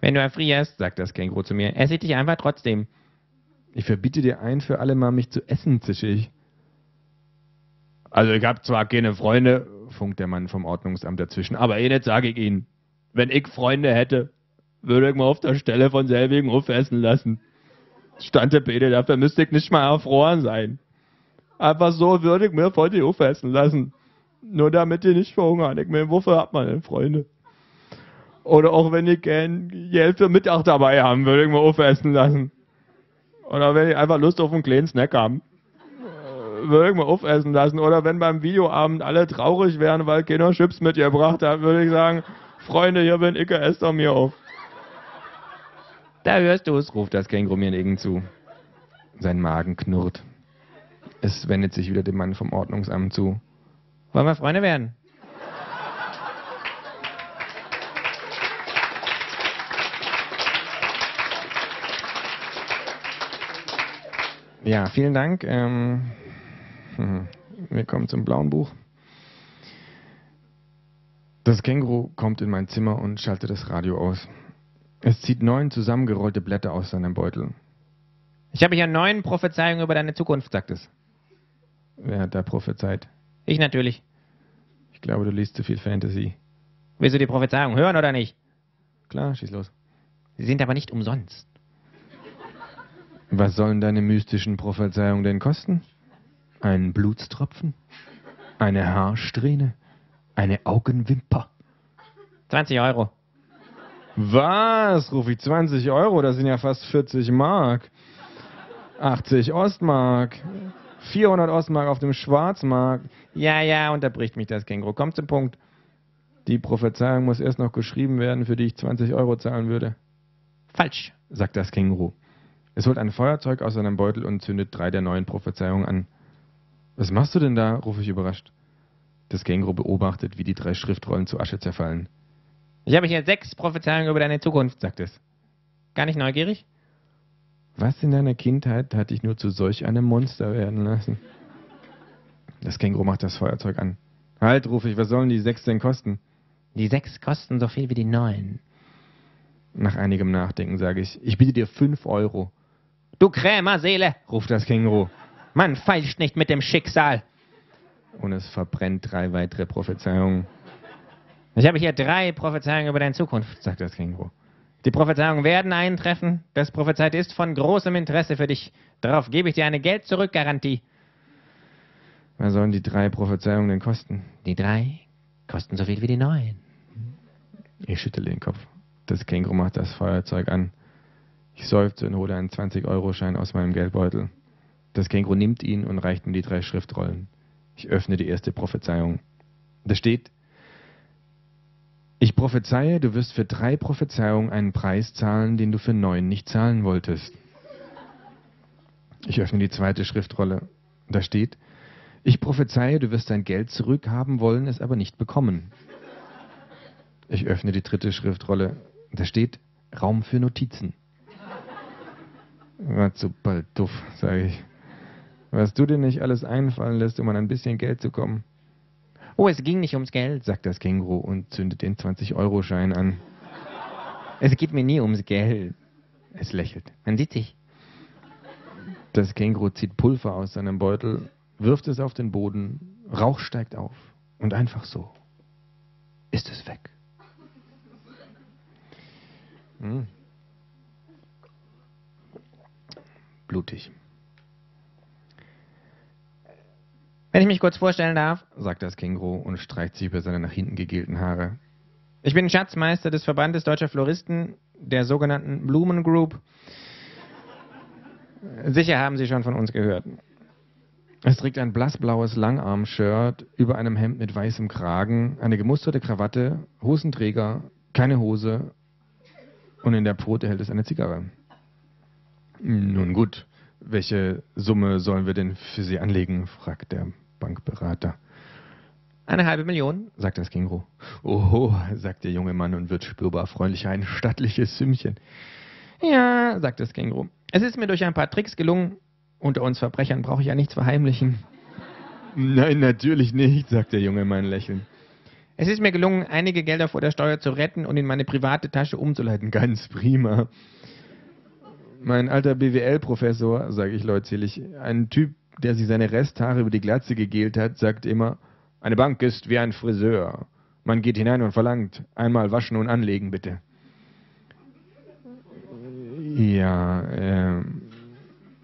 Wenn du erfrierst, sagt das Känguru zu mir, esse ich dich einfach trotzdem. Ich verbiete dir ein für alle Mal, mich zu essen, zische ich. Also ich habe zwar keine Freunde, funkt der Mann vom Ordnungsamt dazwischen, aber eh nicht sage ich Ihnen. Wenn ich Freunde hätte, würde ich mal auf der Stelle von selbigen aufessen lassen. Stand der Bede, dafür müsste ich nicht mal erfroren sein. Einfach so würde ich mir voll die aufessen lassen. Nur damit die nicht verhungern. Ich meine, wofür hat man denn Freunde? Oder auch wenn ich gern Geld für Mittag dabei haben, würde ich mir aufessen lassen. Oder wenn ich einfach Lust auf einen kleinen Snack haben, würde ich mir aufessen lassen. Oder wenn beim Videoabend alle traurig wären, weil keiner Chips mitgebracht hat, würde ich sagen, Freunde, hier bin ich, esst doch mir auf. Da hörst du's, ruft das Känguru mir entgegen zu. Sein Magen knurrt. Es wendet sich wieder dem Mann vom Ordnungsamt zu. Wollen wir Freunde werden? Ja, vielen Dank. Ähm, hm, wir kommen zum blauen Buch. Das Känguru kommt in mein Zimmer und schaltet das Radio aus. Es zieht neun zusammengerollte Blätter aus seinem Beutel. Ich habe hier neun Prophezeiungen über deine Zukunft, sagt es. Wer hat da prophezeit? Ich natürlich. Ich glaube, du liest zu viel Fantasy. Willst du die Prophezeiung hören oder nicht? Klar, schieß los. Sie sind aber nicht umsonst. Was sollen deine mystischen Prophezeiungen denn kosten? Ein Blutstropfen? Eine Haarsträhne? Eine Augenwimper? 20 Euro. Was? Rufe ich 20 Euro? Das sind ja fast 40 Mark. 80 Ostmark. 400 Ostmark auf dem Schwarzmarkt. Ja, ja, unterbricht mich das Känguru. Kommt zum Punkt. Die Prophezeiung muss erst noch geschrieben werden, für die ich 20 Euro zahlen würde. Falsch, sagt das Känguru. Es holt ein Feuerzeug aus seinem Beutel und zündet drei der neuen Prophezeiungen an. Was machst du denn da? rufe ich überrascht. Das Känguru beobachtet, wie die drei Schriftrollen zu Asche zerfallen. Ich habe hier sechs Prophezeiungen über deine Zukunft, sagt es. Gar nicht neugierig? Was in deiner Kindheit hat dich nur zu solch einem Monster werden lassen? Das Känguru macht das Feuerzeug an. Halt, rufe ich, was sollen die sechs denn kosten? Die sechs kosten so viel wie die neun. Nach einigem Nachdenken sage ich, ich biete dir fünf Euro. Du Krämerseele, ruft das Känguru. Man feilscht nicht mit dem Schicksal. Und es verbrennt drei weitere Prophezeiungen. Ich habe hier drei Prophezeiungen über deine Zukunft, sagt das Känguru. Die Prophezeiungen werden eintreffen. Das prophezeit ist von großem Interesse für dich. Darauf gebe ich dir eine Geld-Zurück-Garantie. Was sollen die drei Prophezeiungen denn kosten? Die drei kosten so viel wie die neun. Ich schüttle den Kopf. Das Känguru macht das Feuerzeug an. Ich seufze und hole einen 20-Euro-Schein aus meinem Geldbeutel. Das Känguru nimmt ihn und reicht mir die drei Schriftrollen. Ich öffne die erste Prophezeiung. Da steht, ich prophezeie, du wirst für drei Prophezeiungen einen Preis zahlen, den du für neun nicht zahlen wolltest. Ich öffne die zweite Schriftrolle. Da steht, ich prophezeie, du wirst dein Geld zurückhaben wollen, es aber nicht bekommen. Ich öffne die dritte Schriftrolle. Da steht, Raum für Notizen. War zu bald duff, sage ich. Was du dir nicht alles einfallen lässt, um an ein bisschen Geld zu kommen. Oh, es ging nicht ums Geld, sagt das Känguru und zündet den 20-Euro-Schein an. Es geht mir nie ums Geld. Es lächelt. Man sieht sich. Das Känguru zieht Pulver aus seinem Beutel, wirft es auf den Boden, Rauch steigt auf und einfach so ist es weg. Hm. Blutig. Wenn ich mich kurz vorstellen darf, sagt das Känguru und streicht sich über seine nach hinten gegelten Haare. Ich bin Schatzmeister des Verbandes Deutscher Floristen, der sogenannten Blumen Group. Sicher haben Sie schon von uns gehört. Es trägt ein blassblaues Langarm-Shirt über einem Hemd mit weißem Kragen, eine gemusterte Krawatte, Hosenträger, keine Hose und in der Pfote hält es eine Zigarre. Nun gut, welche Summe sollen wir denn für Sie anlegen? fragt der Bankberater. Eine halbe Million? sagt das Känguru. Oho, sagt der junge Mann und wird spürbar freundlich, ein stattliches Sümmchen. Ja, sagt das Känguru. Es ist mir durch ein paar Tricks gelungen. Unter uns Verbrechern brauche ich ja nichts verheimlichen. Nein, natürlich nicht, sagt der junge Mann lächelnd. Es ist mir gelungen, einige Gelder vor der Steuer zu retten und in meine private Tasche umzuleiten. Ganz prima. Mein alter BWL-Professor, sage ich leutselig, ein Typ, der sich seine Resthaare über die Glatze gegelt hat, sagt immer, eine Bank ist wie ein Friseur. Man geht hinein und verlangt, einmal waschen und anlegen, bitte. Ja, ähm,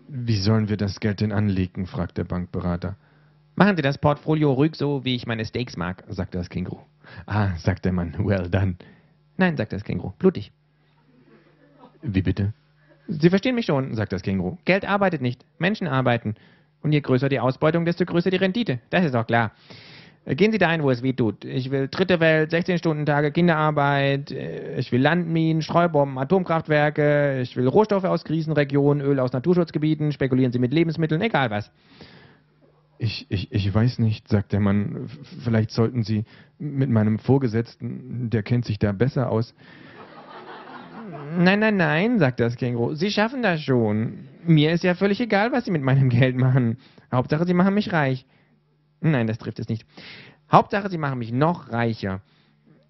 wie sollen wir das Geld denn anlegen? fragt der Bankberater. Machen Sie das Portfolio ruhig so, wie ich meine Steaks mag, sagt das Känguru. Ah, sagt der Mann, well done. Nein, sagt das Känguru, blutig. Wie bitte? Sie verstehen mich schon, sagt das Känguru. Geld arbeitet nicht, Menschen arbeiten. Und je größer die Ausbeutung, desto größer die Rendite. Das ist auch klar. Gehen Sie dahin, wo es weh tut. Ich will dritte Welt, 16-Stunden-Tage, Kinderarbeit, äh, ich will Landminen, Streubomben, Atomkraftwerke, ich will Rohstoffe aus Krisenregionen, Öl aus Naturschutzgebieten, spekulieren Sie mit Lebensmitteln, egal was. Ich, ich, ich weiß nicht, sagt der Mann. Vielleicht sollten Sie mit meinem Vorgesetzten, der kennt sich da besser aus. Nein, nein, nein, sagt das Känguru. Sie schaffen das schon. Mir ist ja völlig egal, was Sie mit meinem Geld machen. Hauptsache, Sie machen mich reich. Nein, das trifft es nicht. Hauptsache, Sie machen mich noch reicher.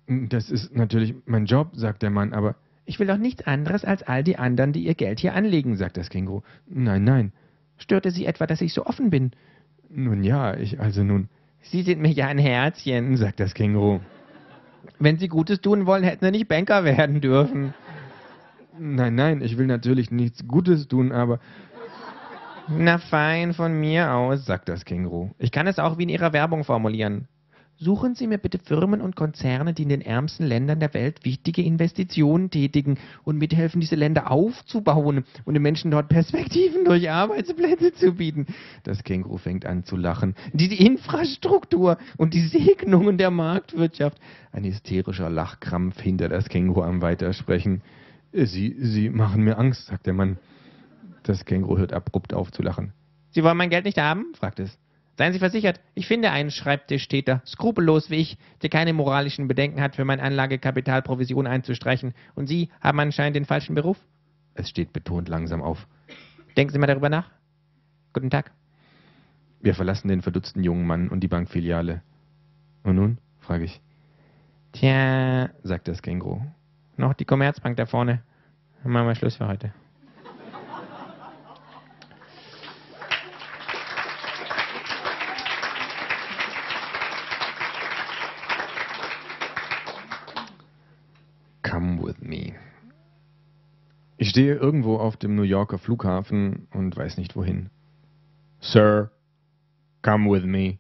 Das ist natürlich mein Job, sagt der Mann, aber ich will doch nichts anderes als all die anderen, die ihr Geld hier anlegen, sagt das Känguru. Nein, nein. Störte Sie etwa, dass ich so offen bin? Nun ja, ich also nun. Sie sind mir ja ein Herzchen, sagt das Känguru. Wenn Sie Gutes tun wollen, hätten Sie nicht Banker werden dürfen. Nein, nein, ich will natürlich nichts Gutes tun, aber na fein, von mir aus, sagt das Känguru. Ich kann es auch wie in Ihrer Werbung formulieren. Suchen Sie mir bitte Firmen und Konzerne, die in den ärmsten Ländern der Welt wichtige Investitionen tätigen und mithelfen, diese Länder aufzubauen und den Menschen dort Perspektiven durch Arbeitsplätze zu bieten. Das Känguru fängt an zu lachen. Diese Infrastruktur und die Segnungen der Marktwirtschaft. Ein hysterischer Lachkrampf hinter das Känguru am Weitersprechen. Sie, Sie machen mir Angst, sagt der Mann. Das Känguru hört abrupt auf zu lachen. Sie wollen mein Geld nicht haben? fragt es. Seien Sie versichert, ich finde einen Schreibtischtäter, skrupellos wie ich, der keine moralischen Bedenken hat, für mein Anlagekapital Provision einzustreichen. Und Sie haben anscheinend den falschen Beruf? Es steht betont langsam auf. Denken Sie mal darüber nach. Guten Tag. Wir verlassen den verdutzten jungen Mann und die Bankfiliale. Und nun? frage ich. Tja, sagt das Känguru. Noch die Commerzbank da vorne. Dann machen wir Schluss für heute. Ich stehe irgendwo auf dem New Yorker Flughafen und weiß nicht wohin. Sir, come with me,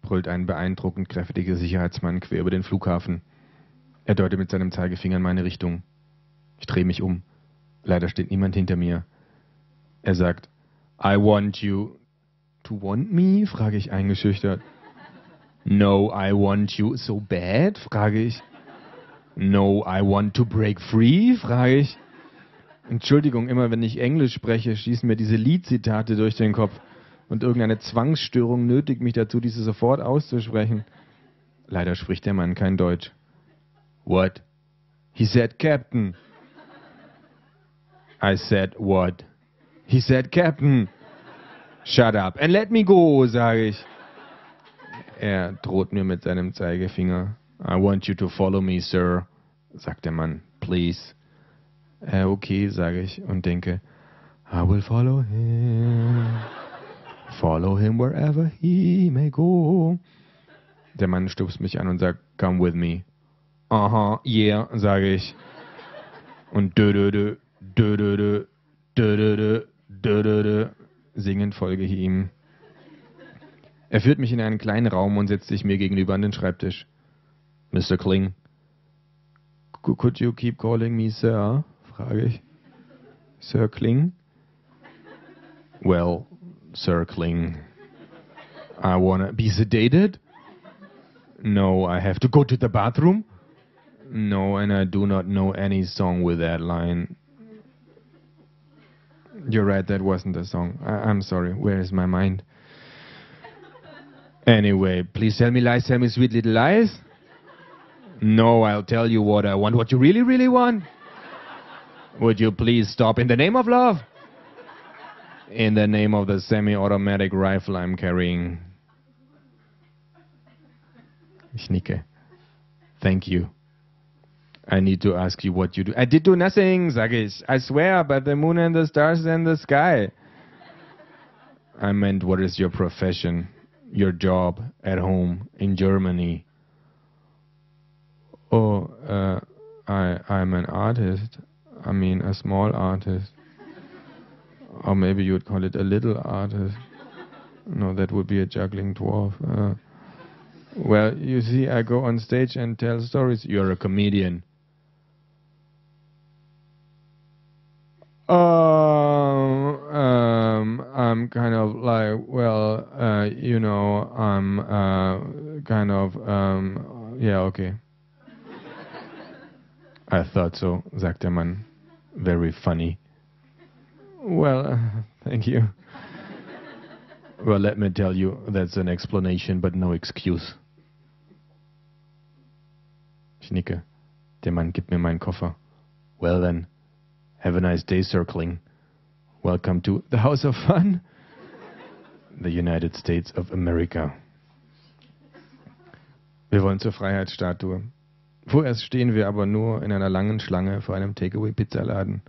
brüllt ein beeindruckend kräftiger Sicherheitsmann quer über den Flughafen. Er deutet mit seinem Zeigefinger in meine Richtung. Ich drehe mich um. Leider steht niemand hinter mir. Er sagt, I want you. To want me? frage ich eingeschüchtert. No, I want you so bad? frage ich. No, I want to break free? frage ich. Entschuldigung, immer wenn ich Englisch spreche, schießen mir diese Liedzitate durch den Kopf. Und irgendeine Zwangsstörung nötigt mich dazu, diese sofort auszusprechen. Leider spricht der Mann kein Deutsch. What? He said Captain. I said what? He said Captain. Shut up and let me go, sage ich. Er droht mir mit seinem Zeigefinger. I want you to follow me, sir, sagt der Mann. Please. Äh, okay, sage ich und denke, I will follow him. Follow him wherever he may go. Der Mann stupst mich an und sagt, come with me. Aha, yeah, sage ich. Und dö dö dö, dö dö dö, dö dö dö, dö dö dö, singend folge ich ihm. Er führt mich in einen kleinen Raum und setzt sich mir gegenüber an den Schreibtisch. Mr. Kling. Could you keep calling me Sir? frage ich. Sir Kling? Well, Sir Kling. I wanna be sedated. No, I have to go to the bathroom. No, and I do not know any song with that line. You're right, that wasn't a song. I- I'm sorry. Where is my mind? <laughs> Anyway, please tell me lies, tell me sweet little lies. No, I'll tell you what I want, what you really, really want. Would you please stop in the name of love? In the name of the semi automatic rifle I'm carrying. Ich nicke. Thank you. I need to ask you what you do. I did do nothing, sag. I swear, but the moon and the stars and the sky. I meant, what is your profession? Your job at home in Germany? Oh, uh, I, I'm an artist. I mean, a small artist. Or maybe you'd call it a little artist. No, that would be a juggling dwarf. Uh, well, you see, I go on stage and tell stories. You're a comedian. Um, um, I'm kind of like, well, uh, you know, I'm uh, kind of, um, yeah, okay. I thought so, der Mann. Very funny. Well, uh, thank you. Well, let me tell you, that's an explanation, but no excuse. Ich nicke. Der Mann gibt mir meinen Koffer. Well then, have a nice day circling. Welcome to the House of Fun, the United States of America. Wir wollen zur Freiheitsstatue. Vorerst stehen wir aber nur in einer langen Schlange vor einem Takeaway-Pizzaladen.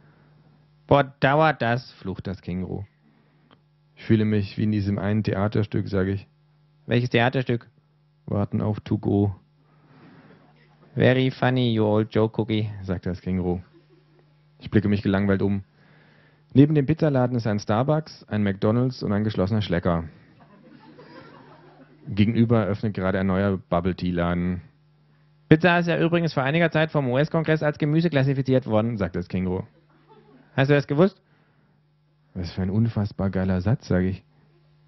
Boah, dauert das. Flucht das Känguru. Ich fühle mich wie in diesem einen Theaterstück, sage ich. Welches Theaterstück? Warten auf To Go, Very funny, you old joke cookie. sagt das Känguru. Ich blicke mich gelangweilt um. Neben dem Pizzaladen ist ein Starbucks, ein McDonalds und ein geschlossener Schlecker. Gegenüber öffnet gerade ein neuer Bubble Tea Laden, Pizza ist ja übrigens vor einiger Zeit vom US-Kongress als Gemüse klassifiziert worden. sagt das Känguru. Hast du das gewusst? Was für ein unfassbar geiler Satz, sage ich.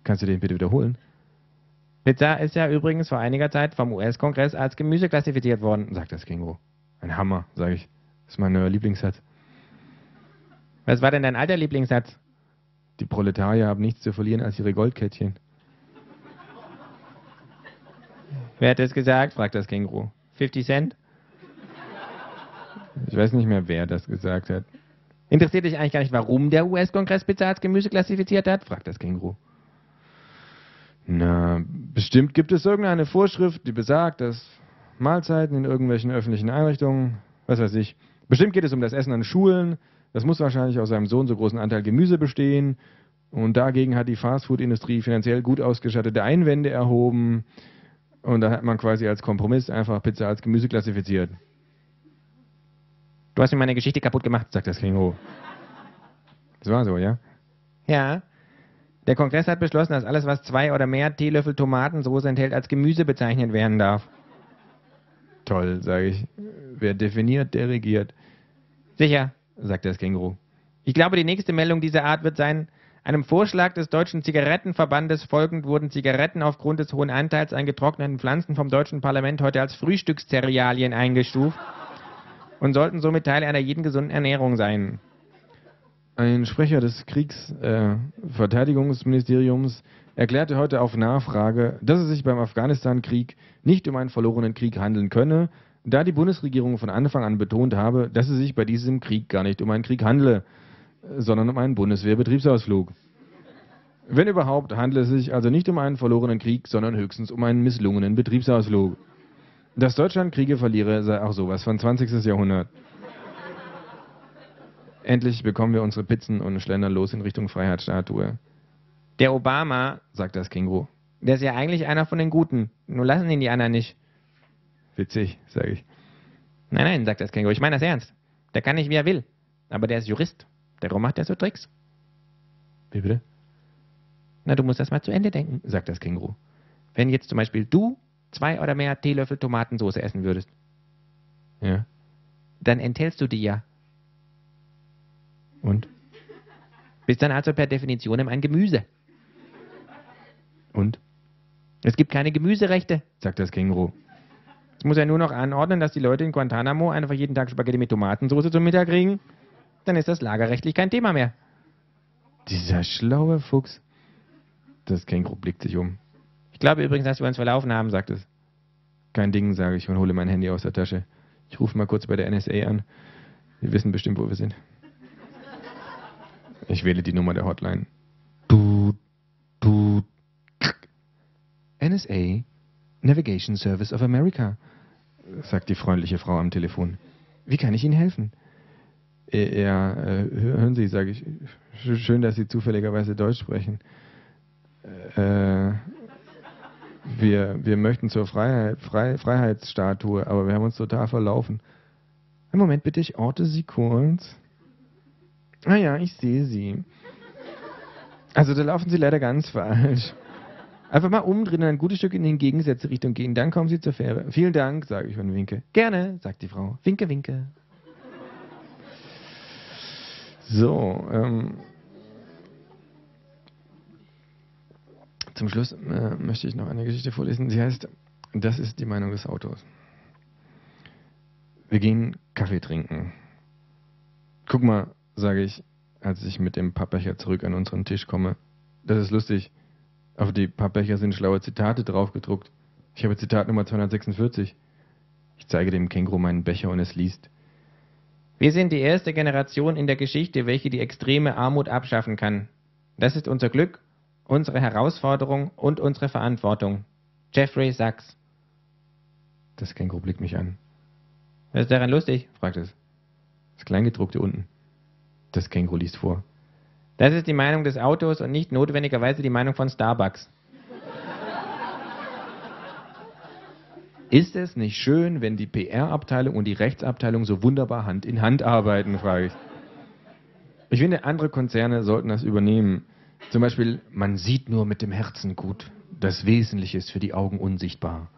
Kannst du den bitte wiederholen? Pizza ist ja übrigens vor einiger Zeit vom US-Kongress als Gemüse klassifiziert worden. sagt das Känguru. Ein Hammer, sage ich. Das ist mein neuer Lieblingssatz. Was war denn dein alter Lieblingssatz? Die Proletarier haben nichts zu verlieren als ihre Goldkettchen. Wer hat das gesagt? fragt das Känguru. 50 Cent? Ich weiß nicht mehr, wer das gesagt hat. Interessiert dich eigentlich gar nicht, warum der US-Kongress Pizza als Gemüse klassifiziert hat? fragt das Känguru. Na, bestimmt gibt es irgendeine Vorschrift, die besagt, dass Mahlzeiten in irgendwelchen öffentlichen Einrichtungen, was weiß ich, bestimmt geht es um das Essen an Schulen, das muss wahrscheinlich aus einem so und so großen Anteil Gemüse bestehen und dagegen hat die Fastfood-Industrie finanziell gut ausgestattete Einwände erhoben und da hat man quasi als Kompromiss einfach Pizza als Gemüse klassifiziert, Du hast mir meine Geschichte kaputt gemacht. sagt das Känguru. Das war so, ja? Ja. Der Kongress hat beschlossen, dass alles, was zwei oder mehr Teelöffel Tomatensauce enthält, als Gemüse bezeichnet werden darf. Toll, sage ich. Wer definiert, der regiert, Sicher. Sagt das Känguru. Ich glaube, die nächste Meldung dieser Art wird sein, einem Vorschlag des Deutschen Zigarettenverbandes folgend wurden Zigaretten aufgrund des hohen Anteils an getrockneten Pflanzen vom deutschen Parlament heute als Frühstückszerealien eingestuft und sollten somit Teil einer jeden gesunden Ernährung sein. Ein Sprecher des Kriegsverteidigungsministeriums erklärte heute auf Nachfrage, dass es sich beim Afghanistan-Krieg nicht um einen verlorenen Krieg handeln könne, da die Bundesregierung von Anfang an betont habe, dass es sich bei diesem Krieg gar nicht um einen Krieg handle, sondern um einen Bundeswehrbetriebsausflug. Wenn überhaupt, handle es sich also nicht um einen verlorenen Krieg, sondern höchstens um einen misslungenen Betriebsausflug. Dass Deutschland Kriege verliere, sei auch sowas von 20. Jahrhundert. Endlich bekommen wir unsere Pizzen und schlendern los in Richtung Freiheitsstatue, Der Obama, sagt das Känguru. der ist ja eigentlich einer von den Guten. Nur lassen ihn die anderen nicht. Witzig, sage ich. Nein, nein, sagt das Känguru. Ich meine das ernst. Der kann nicht, wie er will. Aber der ist Jurist. Darum macht er so Tricks. Wie bitte? Na, du musst das mal zu Ende denken. sagt das Känguru. Wenn jetzt zum Beispiel du zwei oder mehr Teelöffel Tomatensauce essen würdest, Ja. dann enthältst du die ja. Und? Bist dann also per Definition ein Gemüse. Und? Es gibt keine Gemüserechte. sagt das Känguru. Jetzt muss er nur noch anordnen, dass die Leute in Guantanamo einfach jeden Tag Spaghetti mit Tomatensauce zum Mittag kriegen. Dann ist das lagerrechtlich kein Thema mehr. Dieser schlaue Fuchs. Das Känguru blickt sich um. Ich glaube übrigens, dass wir uns verlaufen haben, sagt es. Kein Ding, sage ich und hole mein Handy aus der Tasche. Ich rufe mal kurz bei der NSA an. Wir wissen bestimmt, wo wir sind. Ich wähle die Nummer der Hotline. Tut, krack. NSA, Navigation Service of America, sagt die freundliche Frau am Telefon. Wie kann ich Ihnen helfen? Äh, Ja, äh, hö- hören Sie, sage ich. Sch- Schön, dass Sie zufälligerweise Deutsch sprechen. Äh, wir, wir möchten zur Freiheit, Frei, Freiheitsstatue, aber wir haben uns total verlaufen. Einen Moment bitte, ich orte Sie kurz. Ah ja, ich sehe Sie. Also da laufen Sie leider ganz falsch. Einfach mal umdrehen und ein gutes Stück in die entgegengesetzte Richtung gehen, dann kommen Sie zur Fähre. Vielen Dank, sage ich und winke. Gerne, sagt die Frau. Winke, winke. So, ähm, zum Schluss äh, möchte ich noch eine Geschichte vorlesen. Sie heißt, das ist die Meinung des Autors. Wir gehen Kaffee trinken. Guck mal, sage ich, als ich mit dem Pappbecher zurück an unseren Tisch komme. Das ist lustig. Auf die Pappbecher sind schlaue Zitate draufgedruckt. Ich habe Zitat Nummer 246. Ich zeige dem Känguru meinen Becher und es liest. Wir sind die erste Generation in der Geschichte, welche die extreme Armut abschaffen kann. Das ist unser Glück, unsere Herausforderung und unsere Verantwortung. Jeffrey Sachs. Das Känguru blickt mich an. Was ist daran lustig? fragt es. Das Kleingedruckte unten. Das Känguru liest vor. Das ist die Meinung des Autors und nicht notwendigerweise die Meinung von Starbucks. Ist es nicht schön, wenn die PR-Abteilung und die Rechtsabteilung so wunderbar Hand in Hand arbeiten, frage ich. Ich finde, andere Konzerne sollten das übernehmen. Zum Beispiel, man sieht nur mit dem Herzen gut. Das Wesentliche ist für die Augen unsichtbar.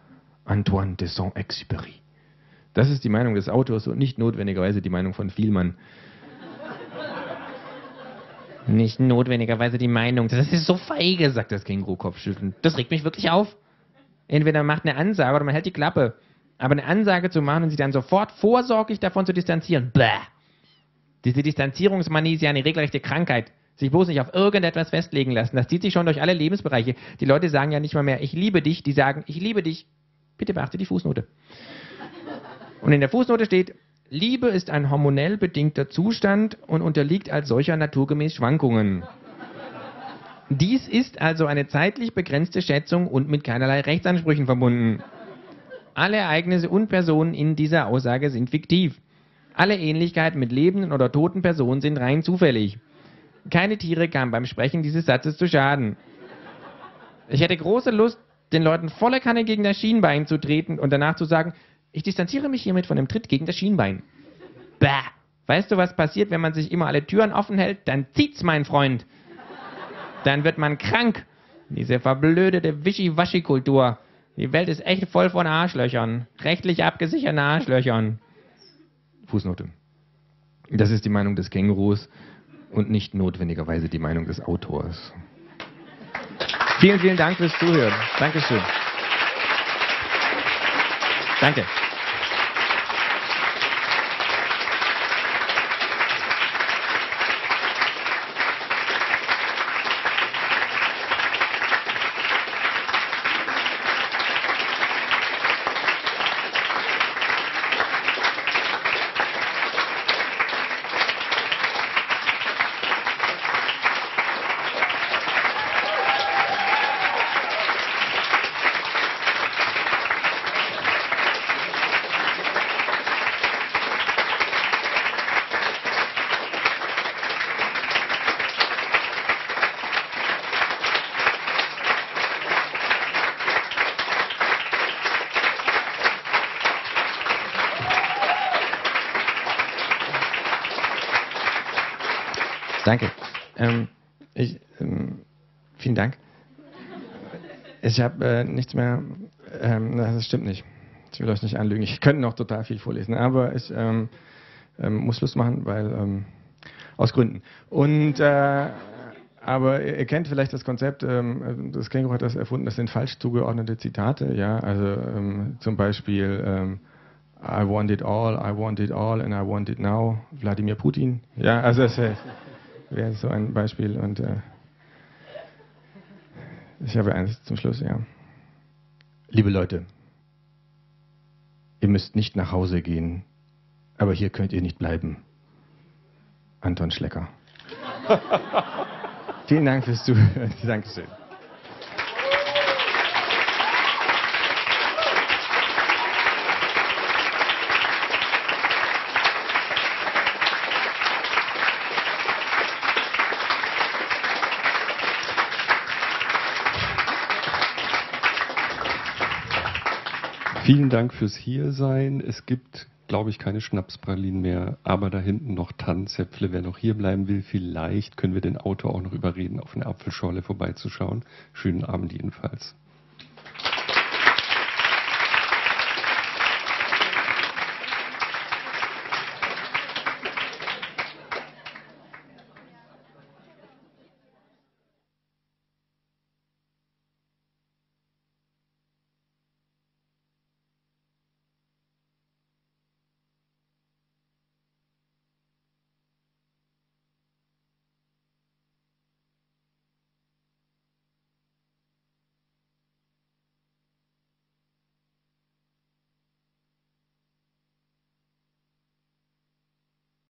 Antoine de Saint-Exupéry. Das ist die Meinung des Autors und nicht notwendigerweise die Meinung von Vielmann. Nicht notwendigerweise die Meinung. Das ist so feige, sagt das Känguru kopfschüttelnd. Das regt mich wirklich auf. Entweder man macht eine Ansage oder man hält die Klappe. Aber eine Ansage zu machen und sich dann sofort vorsorglich davon zu distanzieren, bläh. Diese Distanzierungsmanie ist ja eine regelrechte Krankheit. Sich bloß nicht auf irgendetwas festlegen lassen. Das zieht sich schon durch alle Lebensbereiche. Die Leute sagen ja nicht mal mehr, ich liebe dich. Die sagen, ich liebe dich. Bitte beachte die Fußnote. Und in der Fußnote steht, Liebe ist ein hormonell bedingter Zustand und unterliegt als solcher naturgemäß Schwankungen. Dies ist also eine zeitlich begrenzte Schätzung und mit keinerlei Rechtsansprüchen verbunden. Alle Ereignisse und Personen in dieser Aussage sind fiktiv. Alle Ähnlichkeiten mit lebenden oder toten Personen sind rein zufällig. Keine Tiere kamen beim Sprechen dieses Satzes zu Schaden. Ich hätte große Lust, den Leuten volle Kanne gegen das Schienbein zu treten und danach zu sagen, ich distanziere mich hiermit von dem Tritt gegen das Schienbein. Bah! Weißt du, was passiert, wenn man sich immer alle Türen offen hält? Dann zieht's, mein Freund. Dann wird man krank. Diese verblödete Wischi-Waschi-Kultur. Die Welt ist echt voll von Arschlöchern. Rechtlich abgesicherten Arschlöchern. Fußnote. Das ist die Meinung des Kängurus und nicht notwendigerweise die Meinung des Autors. Vielen, vielen Dank fürs Zuhören. Dankeschön. Danke. Ähm, ich, ähm, vielen Dank. Ich habe äh, nichts mehr. Ähm, das stimmt nicht. Ich will euch nicht anlügen. Ich könnte noch total viel vorlesen, aber ich ähm, ähm, muss Schluss machen, weil ähm, aus Gründen. Und äh, aber ihr kennt vielleicht das Konzept, ähm, das Känguru hat das erfunden, das sind falsch zugeordnete Zitate, ja, also ähm, zum Beispiel ähm, I want it all, I want it all and I want it now, Wladimir Putin, ja, also das wäre wär so ein Beispiel und äh, ich habe eins zum Schluss, ja. Liebe Leute, ihr müsst nicht nach Hause gehen, aber hier könnt ihr nicht bleiben. Anton Schlecker. <laughs> Vielen Dank fürs Zuhören. Dankeschön. Vielen Dank fürs Hiersein. Es gibt, glaube ich, keine Schnapspralinen mehr, aber da hinten noch Tanzäpfle. Wer noch hier bleiben will, vielleicht können wir den Autor auch noch überreden, auf eine Apfelschorle vorbeizuschauen. Schönen Abend jedenfalls.